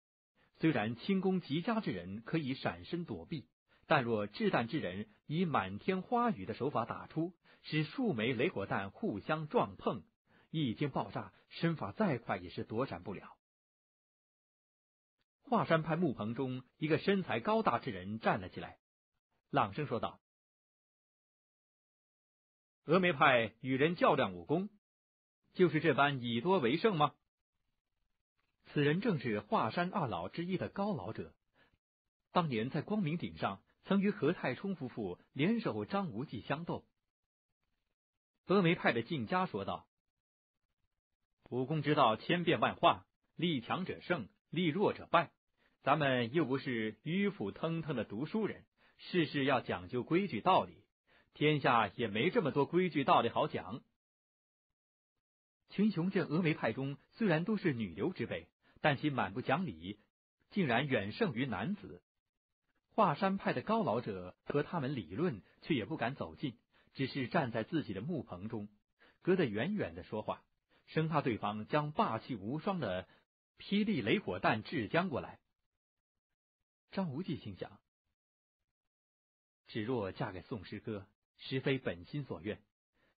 虽然轻功极佳之人可以闪身躲避，但若掷弹之人以满天花雨的手法打出，使数枚雷火弹互相撞碰，一经爆炸，身法再快也是躲闪不了。华山派木棚中，一个身材高大之人站了起来，朗声说道。峨眉派与人较量武功，就是这般以多为胜吗？此人正是华山二老之一的高老者，当年在光明顶上曾与何太冲夫妇联手张无忌相斗。峨眉派的静家说道：“武功之道千变万化，力强者胜，力弱者败。咱们又不是迂腐腾腾的读书人，事事要讲究规矩道理。”天下也没这么多规矩道理好讲。群雄这峨眉派中虽然都是女流之辈，但其满不讲理，竟然远胜于男子。华山派的高老者和他们理论，却也不敢走近，只是站在自己的木棚中，隔得远远的说话，生怕对方将霸气无双的霹雳雷火弹掷将过来。张无忌心想：芷若嫁给宋师哥，实非本心所愿。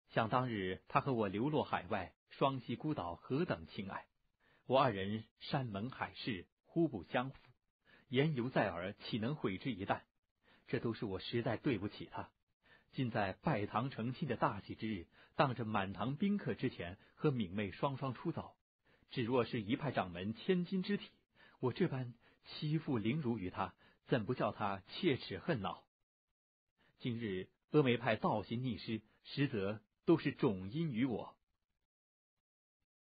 想当日他和我流落海外，双溪孤岛，何等情爱！我二人山盟海誓，互不相负，言犹在耳，岂能毁之一旦？这都是我实在对不起他。今在拜堂成亲的大喜之日，当着满堂宾客之前，和敏妹双双出走，只若是一派掌门千金之体，我这般欺负凌辱于他，怎不叫他切齿恨恼？今日峨眉派倒行逆施，实则都是种因于我。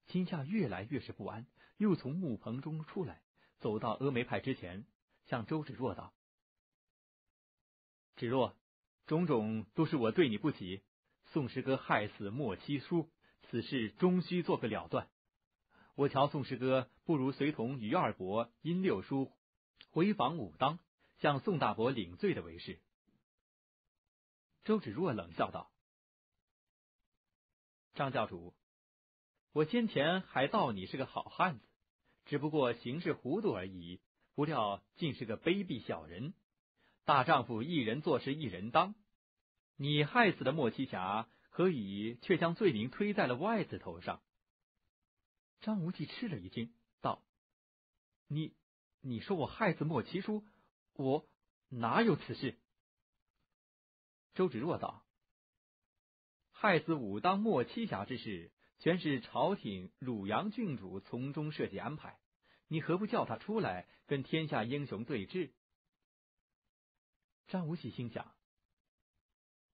心下越来越是不安，又从木棚中出来，走到峨眉派之前，向周芷若道：“芷若。”种种都是我对你不起，宋师哥害死莫七叔，此事终须做个了断。我瞧宋师哥不如随同于二伯、殷六叔回访武当，向宋大伯领罪的为是。周芷若冷笑道：“张教主，我先前还道你是个好汉子，只不过行事糊涂而已，不料竟是个卑鄙小人。”大丈夫一人做事一人当，你害死了莫七侠，何以却将罪名推在了外子头上？张无忌吃了一惊，道：“你，你说我害死莫七叔，我哪有此事？”周芷若道：“害死武当莫七侠之事，全是朝廷汝阳郡主从中设计安排，你何不叫他出来跟天下英雄对峙？”张无忌心想：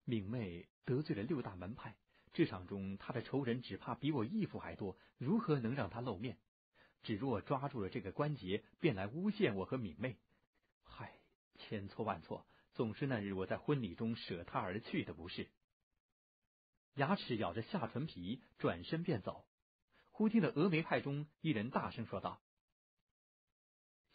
敏妹得罪了六大门派，这场中他的仇人只怕比我义父还多，如何能让他露面？只若抓住了这个关节，便来诬陷我和敏妹。嗨，千错万错，总是那日我在婚礼中舍他而去的不是。牙齿咬着下唇皮，转身便走。忽听得峨眉派中一人大声说道。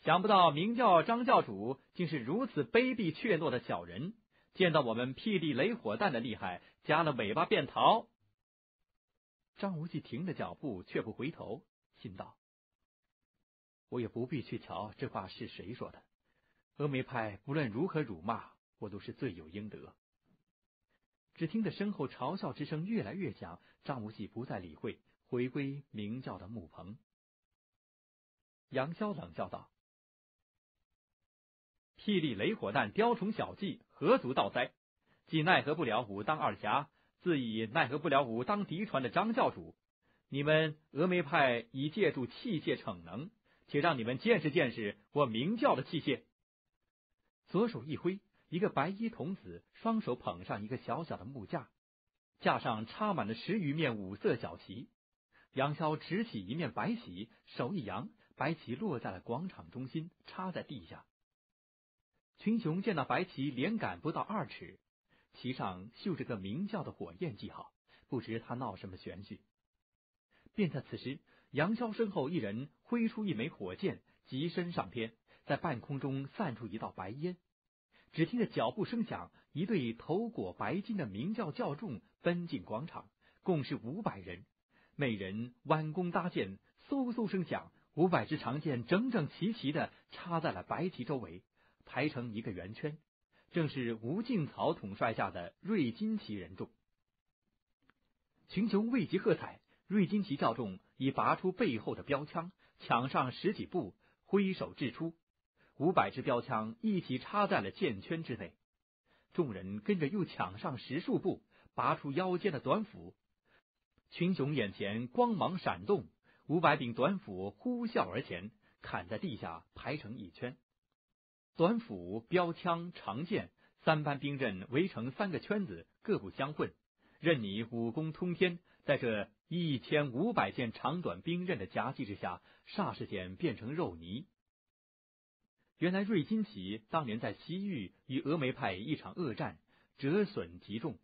想不到明教张教主竟是如此卑鄙怯懦的小人，见到我们霹雳雷火弹的厉害，夹了尾巴便逃。张无忌停了脚步，却不回头，心道：我也不必去瞧这话是谁说的。峨眉派不论如何辱骂，我都是罪有应得。只听得身后嘲笑之声越来越响，张无忌不再理会，回归明教的木棚。杨潇冷笑道。霹雳雷火弹雕虫小技，何足道哉？既奈何不了武当二侠，自已奈何不了武当嫡传的张教主。你们峨眉派已借助器械逞能，且让你们见识见识我明教的器械。左手一挥，一个白衣童子双手捧上一个小小的木架，架上插满了十余面五色小旗。杨潇执起一面白旗，手一扬，白旗落在了广场中心，插在地下。群雄见到白旗连杆不到二尺，旗上绣着个明教的火焰记号，不知他闹什么玄虚。便在此时，杨潇身后一人挥出一枚火箭，急身上天，在半空中散出一道白烟。只听得脚步声响，一队头裹白巾的明教教众奔进广场，共是五百人，每人弯弓搭箭，嗖嗖声响，五百支长箭整整齐齐的插在了白旗周围。排成一个圆圈，正是吴敬曹统帅下的瑞金旗人众。群雄未及喝彩，瑞金旗教众已拔出背后的标枪，抢上十几步，挥手掷出，五百支标枪一起插在了箭圈之内。众人跟着又抢上十数步，拔出腰间的短斧。群雄眼前光芒闪动，五百柄短斧呼啸而前，砍在地下，排成一圈。短斧、标枪、长剑，三班兵刃围成三个圈子，各不相混。任你武功通天，在这一千五百件长短兵刃的夹击之下，霎时间变成肉泥。原来瑞金旗当年在西域与峨眉派一场恶战，折损极重，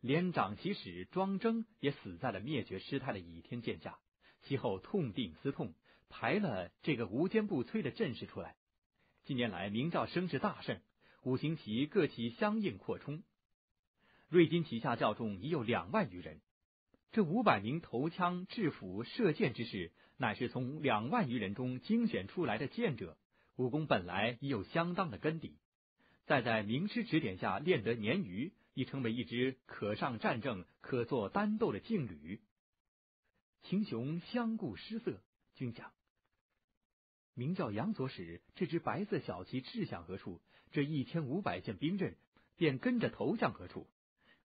连长旗使庄征也死在了灭绝师太的倚天剑下。其后痛定思痛，排了这个无坚不摧的阵势出来。近年来，明教声势大盛，五行旗各旗相应扩充。瑞金旗下教众已有两万余人。这五百名投枪、制斧、射箭之士，乃是从两万余人中精选出来的剑者。武功本来已有相当的根底，再在名师指点下练得年余，已成为一支可上战阵、可做单斗的劲旅。秦雄相顾失色，军将。名叫杨左使，这支白色小旗掷向何处，这一千五百件兵刃便跟着投向何处。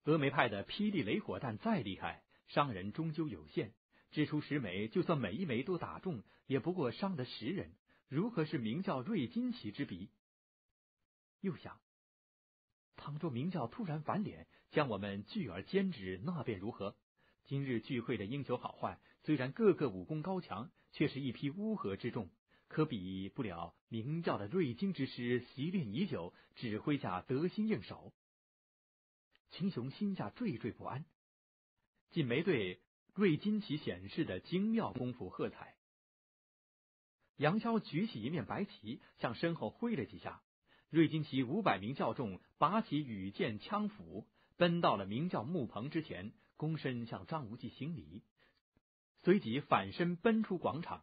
峨眉派的霹雳雷火弹再厉害，伤人终究有限。掷出十枚，就算每一枚都打中，也不过伤得十人，如何是名叫瑞金旗之比？又想，倘若明教突然反脸，将我们拒而歼之，那便如何？今日聚会的英雄好坏，虽然个个武功高强，却是一批乌合之众。可比不了明教的瑞金之师，习练已久，指挥下得心应手。秦雄心下惴惴不安，竟没对瑞金旗显示的精妙功夫喝彩。杨逍举起一面白旗，向身后挥了几下，瑞金旗五百名教众拔起羽箭枪斧，奔到了明教木棚之前，躬身向张无忌行礼，随即反身奔出广场。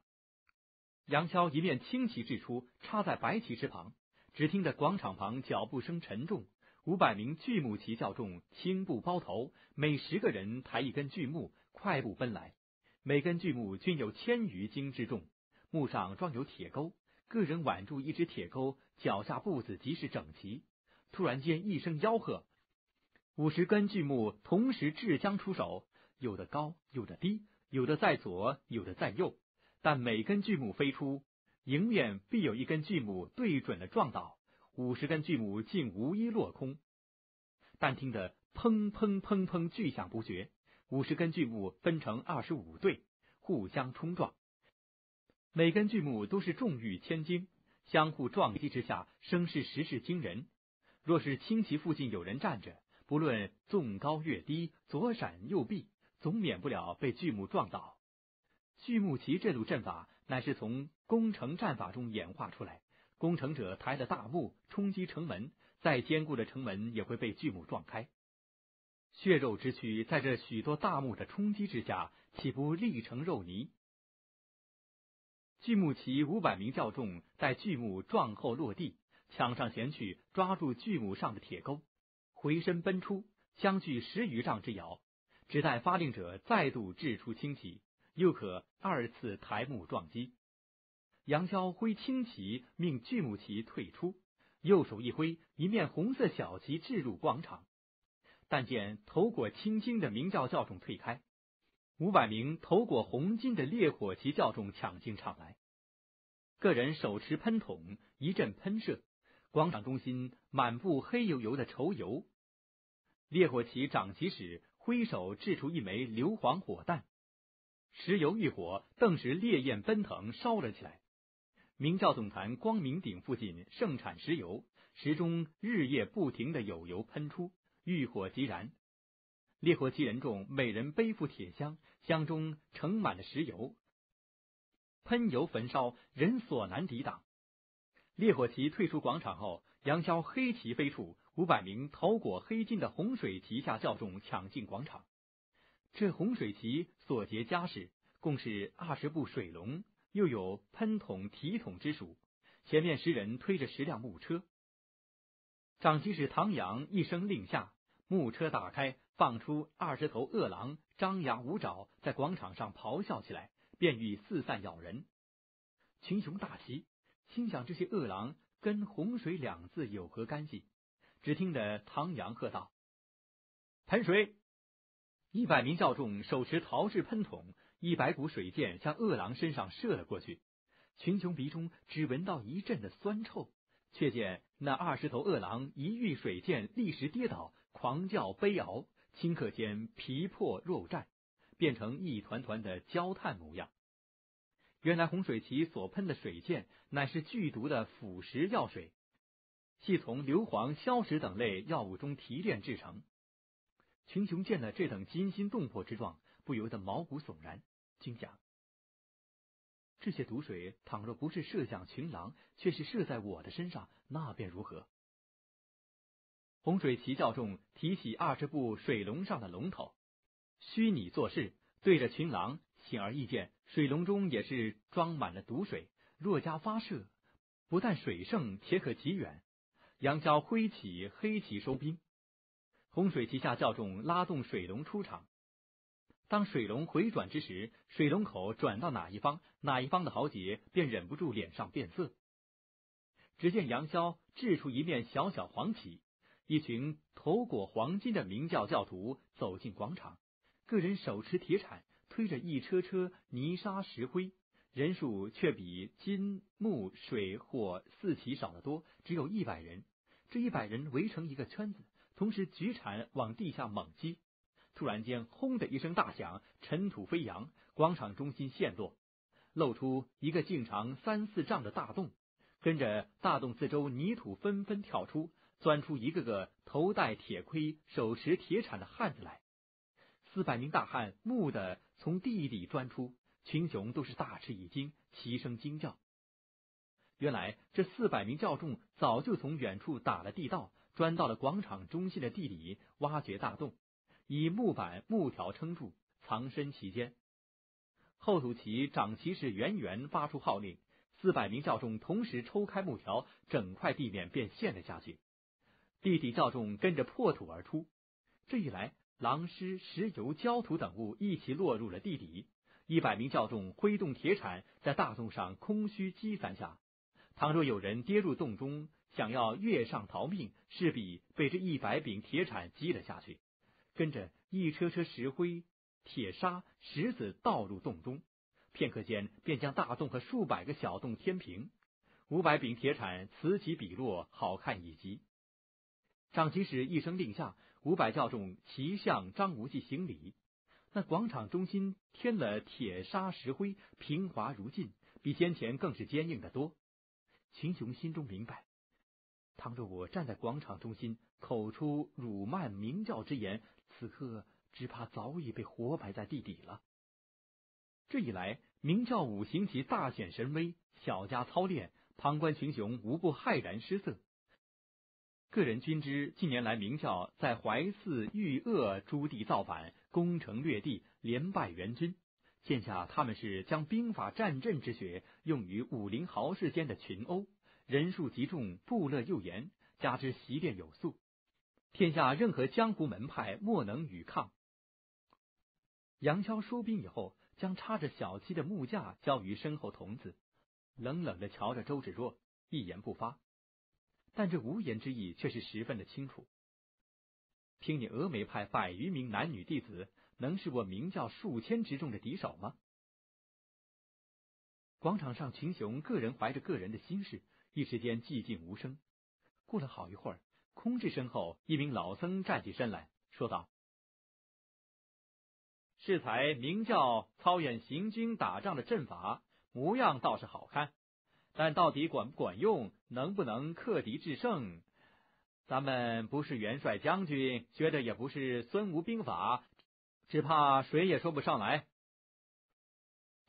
杨逍一面轻骑掷出，插在白旗之旁。只听得广场旁脚步声沉重，五百名巨木旗教众轻步包头，每十个人抬一根巨木，快步奔来。每根巨木均有千余斤之重，木上装有铁钩，个人挽住一只铁钩，脚下步子即是整齐。突然间一声吆喝，五十根巨木同时掷将出手，有的高，有的低，有的在左，有的在右。但每根巨木飞出，迎面必有一根巨木对准了撞倒，五十根巨木竟无一落空。但听得砰砰砰砰巨响不绝，五十根巨木分成二十五队，互相冲撞。每根巨木都是重逾千斤，相互撞击之下，声势实是惊人。若是轻骑附近有人站着，不论纵高越低，左闪右避，总免不了被巨木撞倒。巨木旗这路阵法，乃是从攻城战法中演化出来。攻城者抬着大木冲击城门，再坚固的城门也会被巨木撞开。血肉之躯在这许多大木的冲击之下，岂不立成肉泥？巨木旗五百名教众，在巨木撞后落地，抢上前去抓住巨木上的铁钩，回身奔出，相距十余丈之遥，只待发令者再度掷出轻骑。又可二次抬木撞击。杨逍挥轻旗，命巨木旗退出，右手一挥，一面红色小旗掷入广场。但见头裹青巾的明教教众退开，五百名头裹红巾的烈火旗教众抢进场来，个人手持喷筒，一阵喷射，广场中心满布黑油油的稠油。烈火旗掌旗使挥手掷出一枚硫磺火弹。石油遇火，顿时烈焰奔腾，烧了起来。明教总坛光明顶附近盛产石油，石中日夜不停的有油喷出，遇火即燃。烈火旗人众每人背负铁箱，箱中盛满了石油，喷油焚烧，人所难抵挡。烈火旗退出广场后，杨逍黑旗飞出，五百名头裹黑巾的洪水旗下教众抢进广场。这洪水旗所结家事，共是二十部水龙，又有喷筒、提筒之属。前面十人推着十辆木车，长旗使唐阳一声令下，木车打开，放出二十头恶狼，张牙舞爪，在广场上咆哮起来，便欲四散咬人。群雄大喜，心想这些恶狼跟洪水两字有何干系？只听得唐阳喝道：“喷水！”一百名教众手持陶制喷筒，一百股水箭向恶狼身上射了过去。群雄鼻中只闻到一阵的酸臭，却见那二十头恶狼一遇水箭，立时跌倒，狂叫悲嚎，顷刻间皮破肉绽，变成一团团的焦炭模样。原来洪水旗所喷的水箭，乃是剧毒的腐蚀药水，系从硫磺、硝石等类药物中提炼制成。群雄见了这等惊心动魄之状，不由得毛骨悚然，心想：这些毒水倘若不是射向群狼，却是射在我的身上，那便如何？洪水旗教众提起二十部水龙上的龙头，虚拟作势，对着群狼，显而易见，水龙中也是装满了毒水。若加发射，不但水盛，且可及远。杨潇挥起黑旗收兵，洪水旗下教众拉动水龙出场。当水龙回转之时，水龙口转到哪一方，哪一方的豪杰便忍不住脸上变色。只见杨逍掷出一面小小黄旗，一群头裹黄金的明教教徒走进广场，个人手持铁铲，推着一车车泥沙石灰，人数却比金木水火四旗少得多，只有一百人。这一百人围成一个圈子，同时举铲往地下猛击。突然间，轰的一声大响，尘土飞扬，广场中心陷落，露出一个径长三四丈的大洞。跟着大洞四周泥土纷纷跳出，钻出一个个头戴铁盔、手持铁铲的汉子来。四百名大汉蓦地从地里钻出，群雄都是大吃一惊，齐声惊叫。原来这四百名教众早就从远处打了地道，钻到了广场中心的地里，挖掘大洞。以木板、木条撑住，藏身其间。后土旗长旗士圆圆发出号令，四百名教众同时抽开木条，整块地面便陷了下去。地底教众跟着破土而出。这一来，狼尸、石油、焦土等物一起落入了地底。一百名教众挥动铁铲，在大洞上空虚击三下。倘若有人跌入洞中，想要跃上逃命，势必被这一百柄铁铲击了下去。跟着一车车石灰、铁砂、石子倒入洞中，片刻间便将大洞和数百个小洞填平。五百柄铁铲此起彼落，好看以极。长旗使一声令下，五百教众齐向张无忌行礼。那广场中心添了铁砂石灰，平滑如镜，比先前更是坚硬的多。秦雄心中明白。倘若我站在广场中心，口出辱骂明教之言，此刻只怕早已被活埋在地底了。这一来，明教五行旗大显神威，小家操练，旁观群雄无不骇然失色。个人均知，近年来明教在怀寺、豫鄂诸地造反，攻城略地，连败援军。现下他们是将兵法战阵之学用于武林豪士间的群殴。人数极众，布勒又严，加之习练有素，天下任何江湖门派莫能与抗。杨潇收兵以后，将插着小旗的木架交于身后童子，冷冷的瞧着周芷若，一言不发。但这无言之意却是十分的清楚。听你峨眉派百余名男女弟子，能是我明教数千之众的敌手吗？广场上群雄个人怀着个人的心事。一时间寂静无声。过了好一会儿，空至身后，一名老僧站起身来说道：“适才明教操演行军打仗的阵法，模样倒是好看，但到底管不管用，能不能克敌制胜？咱们不是元帅将军，学的也不是孙吴兵法，只怕谁也说不上来。”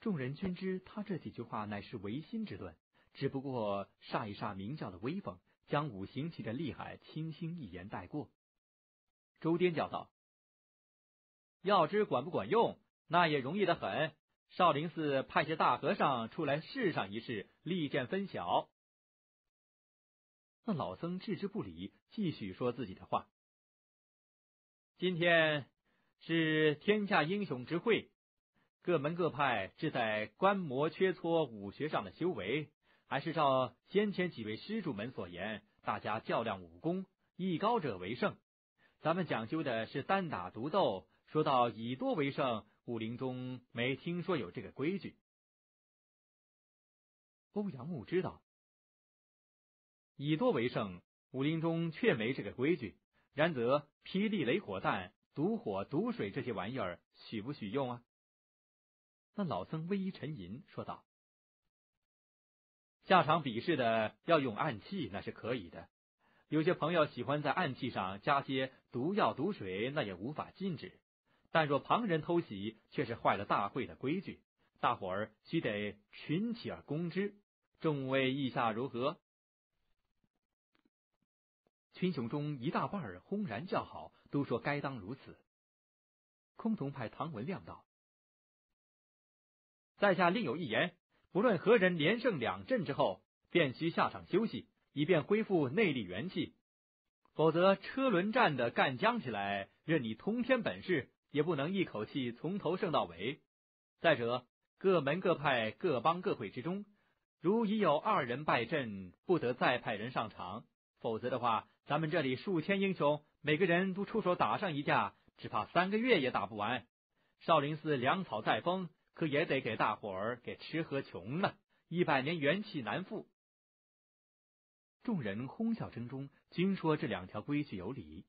众人均知他这几句话乃是违心之论。只不过煞一煞明教的威风，将五行旗的厉害轻轻一言带过。周颠叫道：“要知管不管用，那也容易的很。少林寺派些大和尚出来试上一试，利剑分晓。”那老僧置之不理，继续说自己的话：“今天是天下英雄之会，各门各派志在观摩切磋武学上的修为。”还是照先前几位施主们所言，大家较量武功，艺高者为胜。咱们讲究的是单打独斗。说到以多为胜，武林中没听说有这个规矩。欧阳木知道，以多为胜，武林中却没这个规矩。然则霹雳雷火弹、毒火毒水这些玩意儿，许不许用啊？那老僧微一沉吟，说道。下场比试的要用暗器，那是可以的。有些朋友喜欢在暗器上加些毒药、毒水，那也无法禁止。但若旁人偷袭，却是坏了大会的规矩。大伙儿须得群起而攻之。众位意下如何？群雄中一大半轰然叫好，都说该当如此。崆峒派唐文亮道：“在下另有一言。”不论何人连胜两阵之后，便需下场休息，以便恢复内力元气。否则，车轮战的干僵起来，任你通天本事，也不能一口气从头胜到尾。再者，各门各派、各帮各会之中，如已有二人败阵，不得再派人上场。否则的话，咱们这里数千英雄，每个人都出手打上一架，只怕三个月也打不完。少林寺粮草再丰，可也得给大伙儿给吃喝穷了，一百年元气难复。众人哄笑声中，均说这两条规矩有理。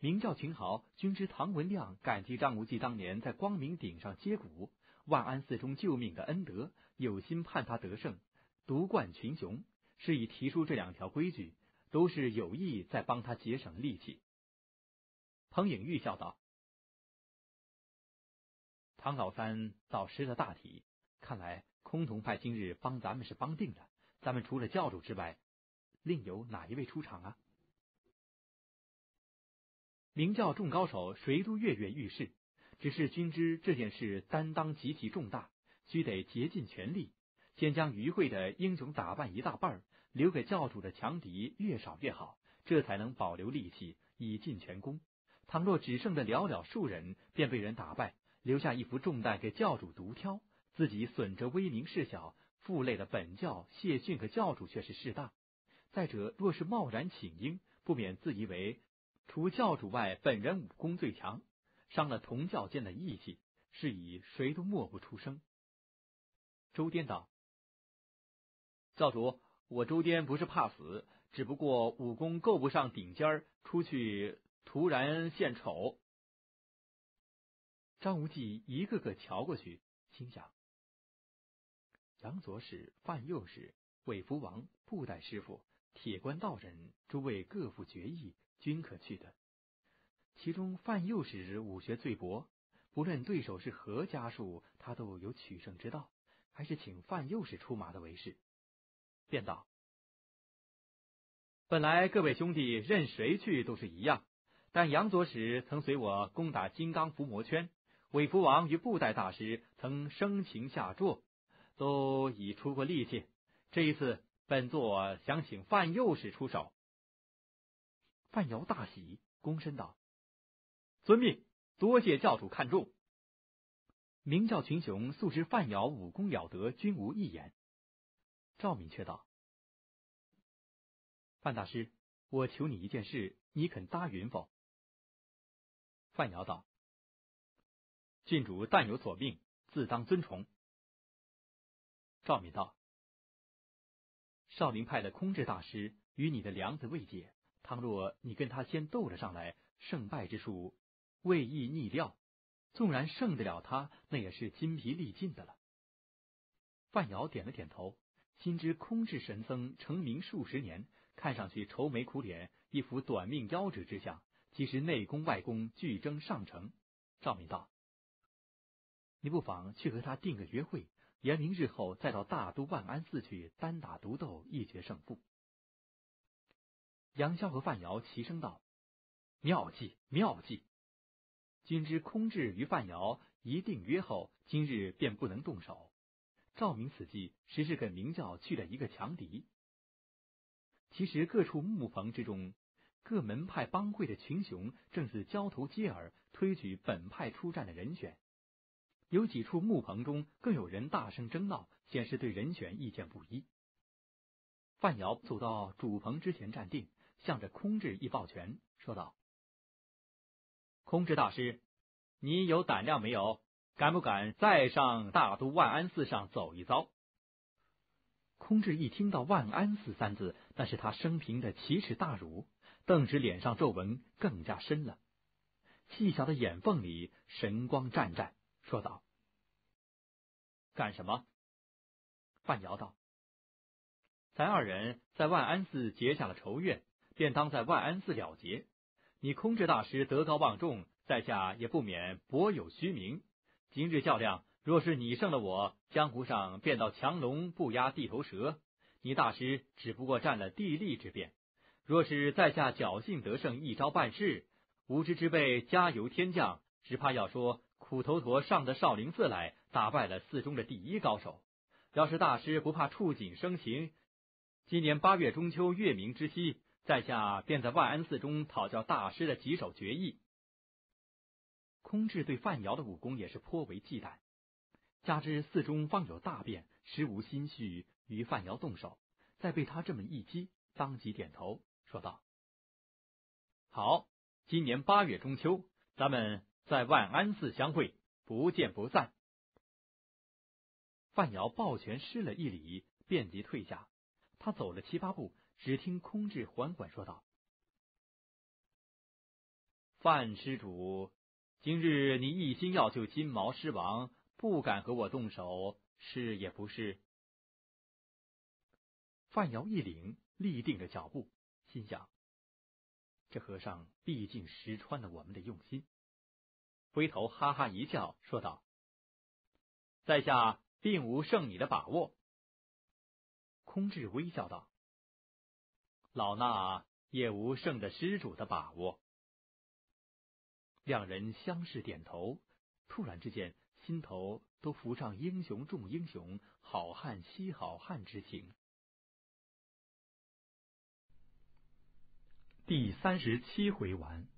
明教秦豪，均知唐文亮感激张无忌当年在光明顶上接骨、万安寺中救命的恩德，有心盼他得胜，独冠群雄，是以提出这两条规矩，都是有意在帮他节省力气。彭颖玉笑道：“唐老三倒失了大体，看来崆峒派今日帮咱们是帮定了。咱们除了教主之外。”另有哪一位出场啊？明教众高手谁都跃跃欲试，只是君知这件事担当极其重大，须得竭尽全力，先将与会的英雄打扮一大半，留给教主的强敌越少越好，这才能保留力气以尽全功。倘若只剩的寥寥数人，便被人打败，留下一副重担给教主独挑，自己损着威名事小，负累了本教谢逊和教主却是事大。再者，若是贸然请缨，不免自以为除教主外，本人武功最强，伤了同教间的义气，是以谁都莫不出声。周颠道：“教主，我周颠不是怕死，只不过武功够不上顶尖儿，出去突然献丑。”张无忌一个个瞧过去，心想：杨左使、范右使、韦福王、布袋师傅。铁关道人诸位各负绝艺，均可去的。其中范右使武学最博，不论对手是何家术，他都有取胜之道。还是请范右使出马的为是。便道：本来各位兄弟任谁去都是一样，但杨左使曾随我攻打金刚伏魔圈，韦福王与布袋大师曾生擒下柞，都已出过力气。这一次。本座想请范右使出手。范瑶大喜，躬身道：“遵命，多谢教主看重。”明教群雄素知范瑶武功了得，均无一言。赵敏却道：“范大师，我求你一件事，你肯答允否？”范瑶道：“郡主但有所命，自当遵从。”赵敏道。少林派的空智大师与你的梁子未解，倘若你跟他先斗了上来，胜败之术未易逆料。纵然胜得了他，那也是筋疲力尽的了。范瑶点了点头，心知空智神僧成名数十年，看上去愁眉苦脸，一副短命夭折之相，其实内功外功俱争上乘。赵敏道：“你不妨去和他定个约会。”言明日后再到大都万安寺去单打独斗，一决胜负。杨逍和范瑶齐声道：“妙计，妙计！”君知空智与范瑶一定约后，今日便不能动手。照明此计，实是给明教去了一个强敌。其实各处木棚之中，各门派帮会的群雄正是交头接耳，推举本派出战的人选。有几处木棚中，更有人大声争闹，显示对人选意见不一。范瑶走到主棚之前站定，向着空智一抱拳，说道：“空智大师，你有胆量没有？敢不敢再上大都万安寺上走一遭？”空智一听到“万安寺”三字，那是他生平的奇耻大辱，顿时脸上皱纹更加深了，细小的眼缝里神光湛湛。说道：“干什么？”范瑶道：“咱二人在万安寺结下了仇怨，便当在万安寺了结。你空智大师德高望重，在下也不免薄有虚名。今日较量，若是你胜了我，江湖上便到强龙不压地头蛇。你大师只不过占了地利之便。若是在下侥幸得胜，一招半式，无知之辈加油天降，只怕要说。”苦头陀上得少林寺来，打败了寺中的第一高手。要是大师不怕触景生情，今年八月中秋月明之夕，在下便在万安寺中讨教大师的几手绝艺。空智对范瑶的武功也是颇为忌惮，加之寺中方有大变，实无心绪与范瑶动手。再被他这么一激，当即点头说道：“好，今年八月中秋，咱们在万安寺相会，不见不散。”范瑶抱拳施了一礼，便即退下。他走了七八步，只听空智缓缓说道：“范施主，今日你一心要救金毛狮王，不敢和我动手，是也不是？”范瑶一领，立定了脚步，心想：这和尚毕竟识穿了我们的用心。回头哈哈一笑，说道：“在下并无胜你的把握。”空智微笑道：“老衲也无胜着施主的把握。”两人相视点头，突然之间，心头都浮上英雄重英雄、好汉惜好汉之情。第三十七回完。